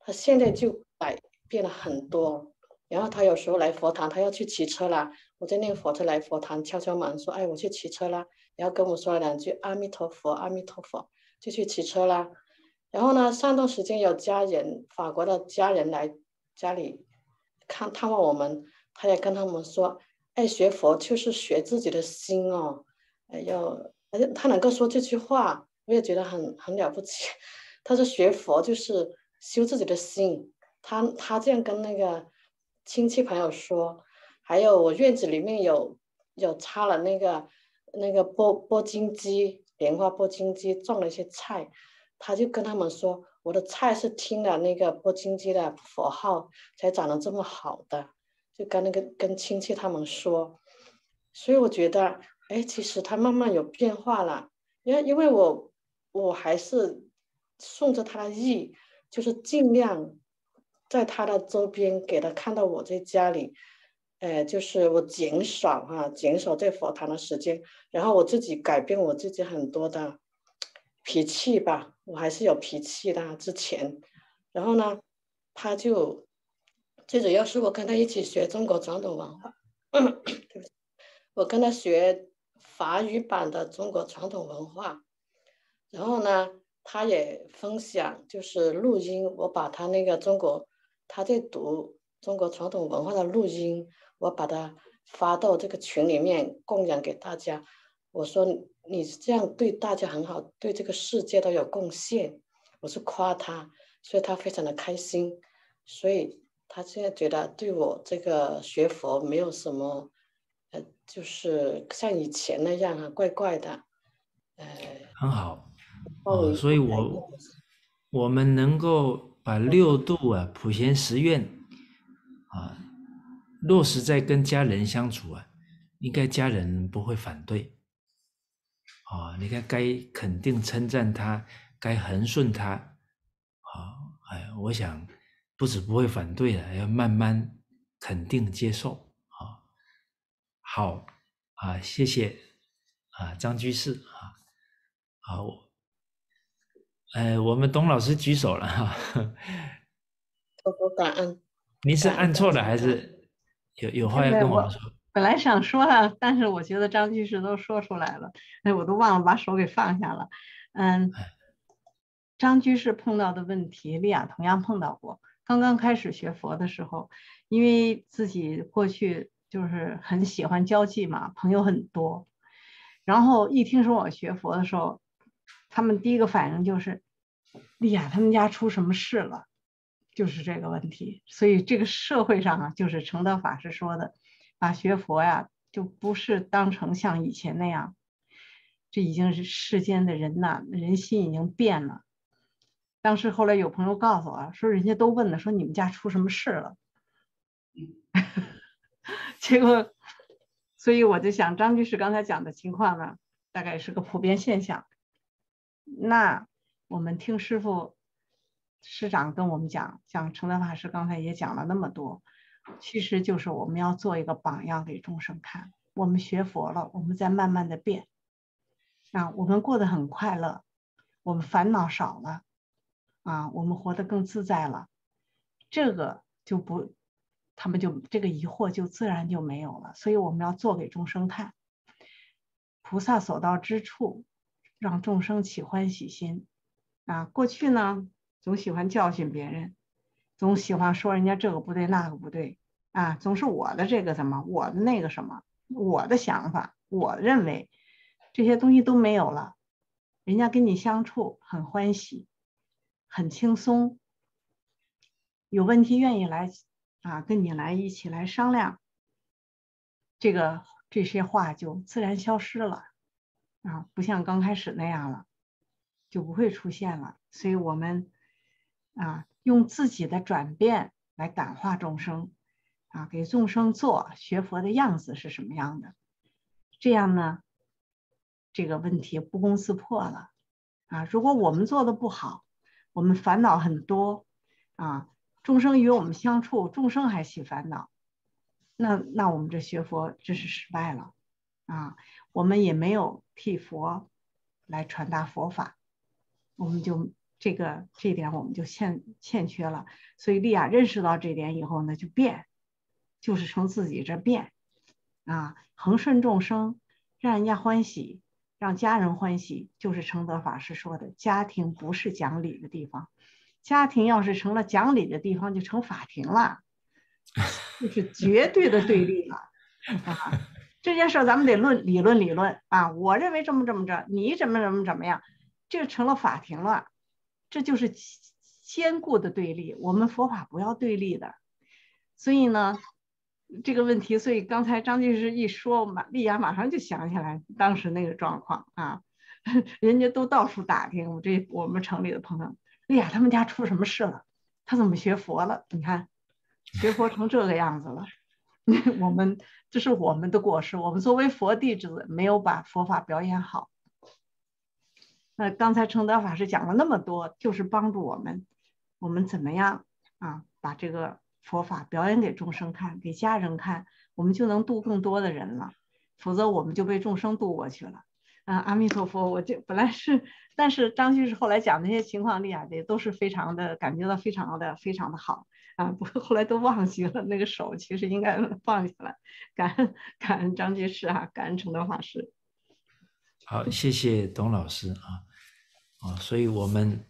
E: 他现在就改变了很多。然后他有时候来佛堂，他要去骑车啦，我在那个佛车来佛堂敲敲门说：“哎，我去骑车啦。”然后跟我说了两句“阿弥陀佛，阿弥陀佛”，就去骑车啦。然后呢，上段时间有家人，法国的家人来家里看探望我们，他也跟他们说：“哎，学佛就是学自己的心哦，哎要，他能够说这句话，我也觉得很很了不起。他说学佛就是修自己的心，他他这样跟那个亲戚朋友说，还有我院子里面有有插了那个那个播播金机，莲花播金机，种了一些菜。”他就跟他们说：“我的菜是听了那个播经机的佛号才长得这么好的。”就跟那个跟亲戚他们说，所以我觉得，哎，其实他慢慢有变化了。因为因为我我还是顺着他的意，就是尽量在他的周边给他看到我在家里，呃，就是我减少哈，减少在佛堂的时间，然后我自己改变我自己很多的。脾气吧，我还是有脾气的。之前，然后呢，他就最主要是我跟他一起学中国传统文化，对不起，我跟他学法语版的中国传统文化。然后呢，他也分享就是录音，我把他那个中国他在读中国传统文化的录音，我把它发到这个群里面供养给大家。我说你这样对大家很好，对这个世界都有贡献。我是夸他，所以他非常的开心，所以他现在觉得对我这个学佛没有什么，呃，就是像以前那样啊，怪怪的，呃，
A: 很好，哦，所以我我们能够把六度啊普贤十愿啊落实在跟家人相处啊，应该家人不会反对。啊，你看，该肯定称赞他，该恒顺他，啊，哎，我想不止不会反对了，要慢慢肯定接受啊。好啊，谢谢啊，张居士啊，好，哎，我们董老师举手了哈，
E: 多多感恩。
A: 您是按错了还是有有话要跟我们说？
C: 本来想说了，但是我觉得张居士都说出来了，哎，我都忘了把手给放下了。嗯，张居士碰到的问题，丽亚同样碰到过。刚刚开始学佛的时候，因为自己过去就是很喜欢交际嘛，朋友很多，然后一听说我学佛的时候，他们第一个反应就是，丽亚他们家出什么事了，就是这个问题。所以这个社会上啊，就是承德法师说的。把学佛呀，就不是当成像以前那样，这已经是世间的人呐，人心已经变了。当时后来有朋友告诉我，说人家都问了，说你们家出什么事了？结果，所以我就想，张居士刚才讲的情况呢，大概是个普遍现象。那我们听师傅师长跟我们讲，像承德法师刚才也讲了那么多。其实就是我们要做一个榜样给众生看。我们学佛了，我们在慢慢的变，啊，我们过得很快乐，我们烦恼少了，啊，我们活得更自在了，这个就不，他们就这个疑惑就自然就没有了。所以我们要做给众生看，菩萨所到之处，让众生起欢喜心。啊，过去呢总喜欢教训别人。总喜欢说人家这个不对那个不对啊，总是我的这个什么，我的那个什么，我的想法，我认为这些东西都没有了，人家跟你相处很欢喜，很轻松，有问题愿意来啊，跟你来一起来商量，这个这些话就自然消失了啊，不像刚开始那样了，就不会出现了，所以我们啊。用自己的转变来感化众生，啊，给众生做学佛的样子是什么样的？这样呢，这个问题不攻自破了啊。如果我们做的不好，我们烦恼很多啊，众生与我们相处，众生还起烦恼，那那我们这学佛这是失败了啊。我们也没有替佛来传达佛法，我们就这个这点我们就欠欠缺了。所以利亚认识到这点以后呢，就变。就是从自己这变，啊，恒顺众生，让人家欢喜，让家人欢喜，就是承德法师说的，家庭不是讲理的地方，家庭要是成了讲理的地方，就成法庭了，就是绝对的对立了，啊，这件事咱们得论理论理论啊，我认为这么这么着，你怎么怎么怎么样，这成了法庭了，这就是坚固的对立，我们佛法不要对立的，所以呢。这个问题，所以刚才张居士一说，马丽亚马上就想起来当时那个状况啊，人家都到处打听我这我们城里的朋友，丽亚他们家出什么事了？他怎么学佛了？你看，学佛成这个样子了。我们这是我们的过失，我们作为佛弟子没有把佛法表演好。那刚才承德法师讲了那么多，就是帮助我们，我们怎么样啊？把这个。佛法表演给众生看，给家人看，我们就能度更多的人了。否则我们就被众生渡过去了。啊，阿弥陀佛，我就本来是，但是张居士后来讲那些情况，利亚的都是非常的感觉到非常的非常的好啊。不过后来都忘记了那个手，其实应该放下来。感恩感恩张居士啊，感恩承德法师。
A: 好，谢谢董老师啊啊，所以我们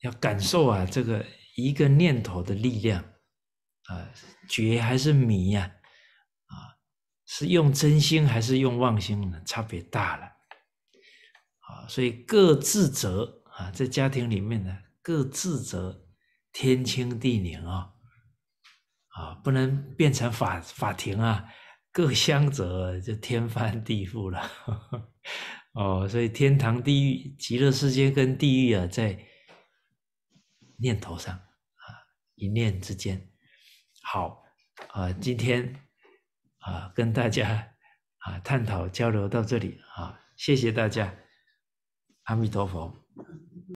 A: 要感受啊这个。一个念头的力量，啊，觉还是迷呀？啊，是用真心还是用妄心呢？差别大了，啊，所以各自责啊，在家庭里面呢，各自责天清地宁啊，啊，不能变成法法庭啊，各相者就天翻地覆了，哦，所以天堂、地狱、极乐世界跟地狱啊，在。念头上啊，一念之间，好啊，今天啊，跟大家啊探讨交流到这里啊，谢谢大家，阿弥陀佛。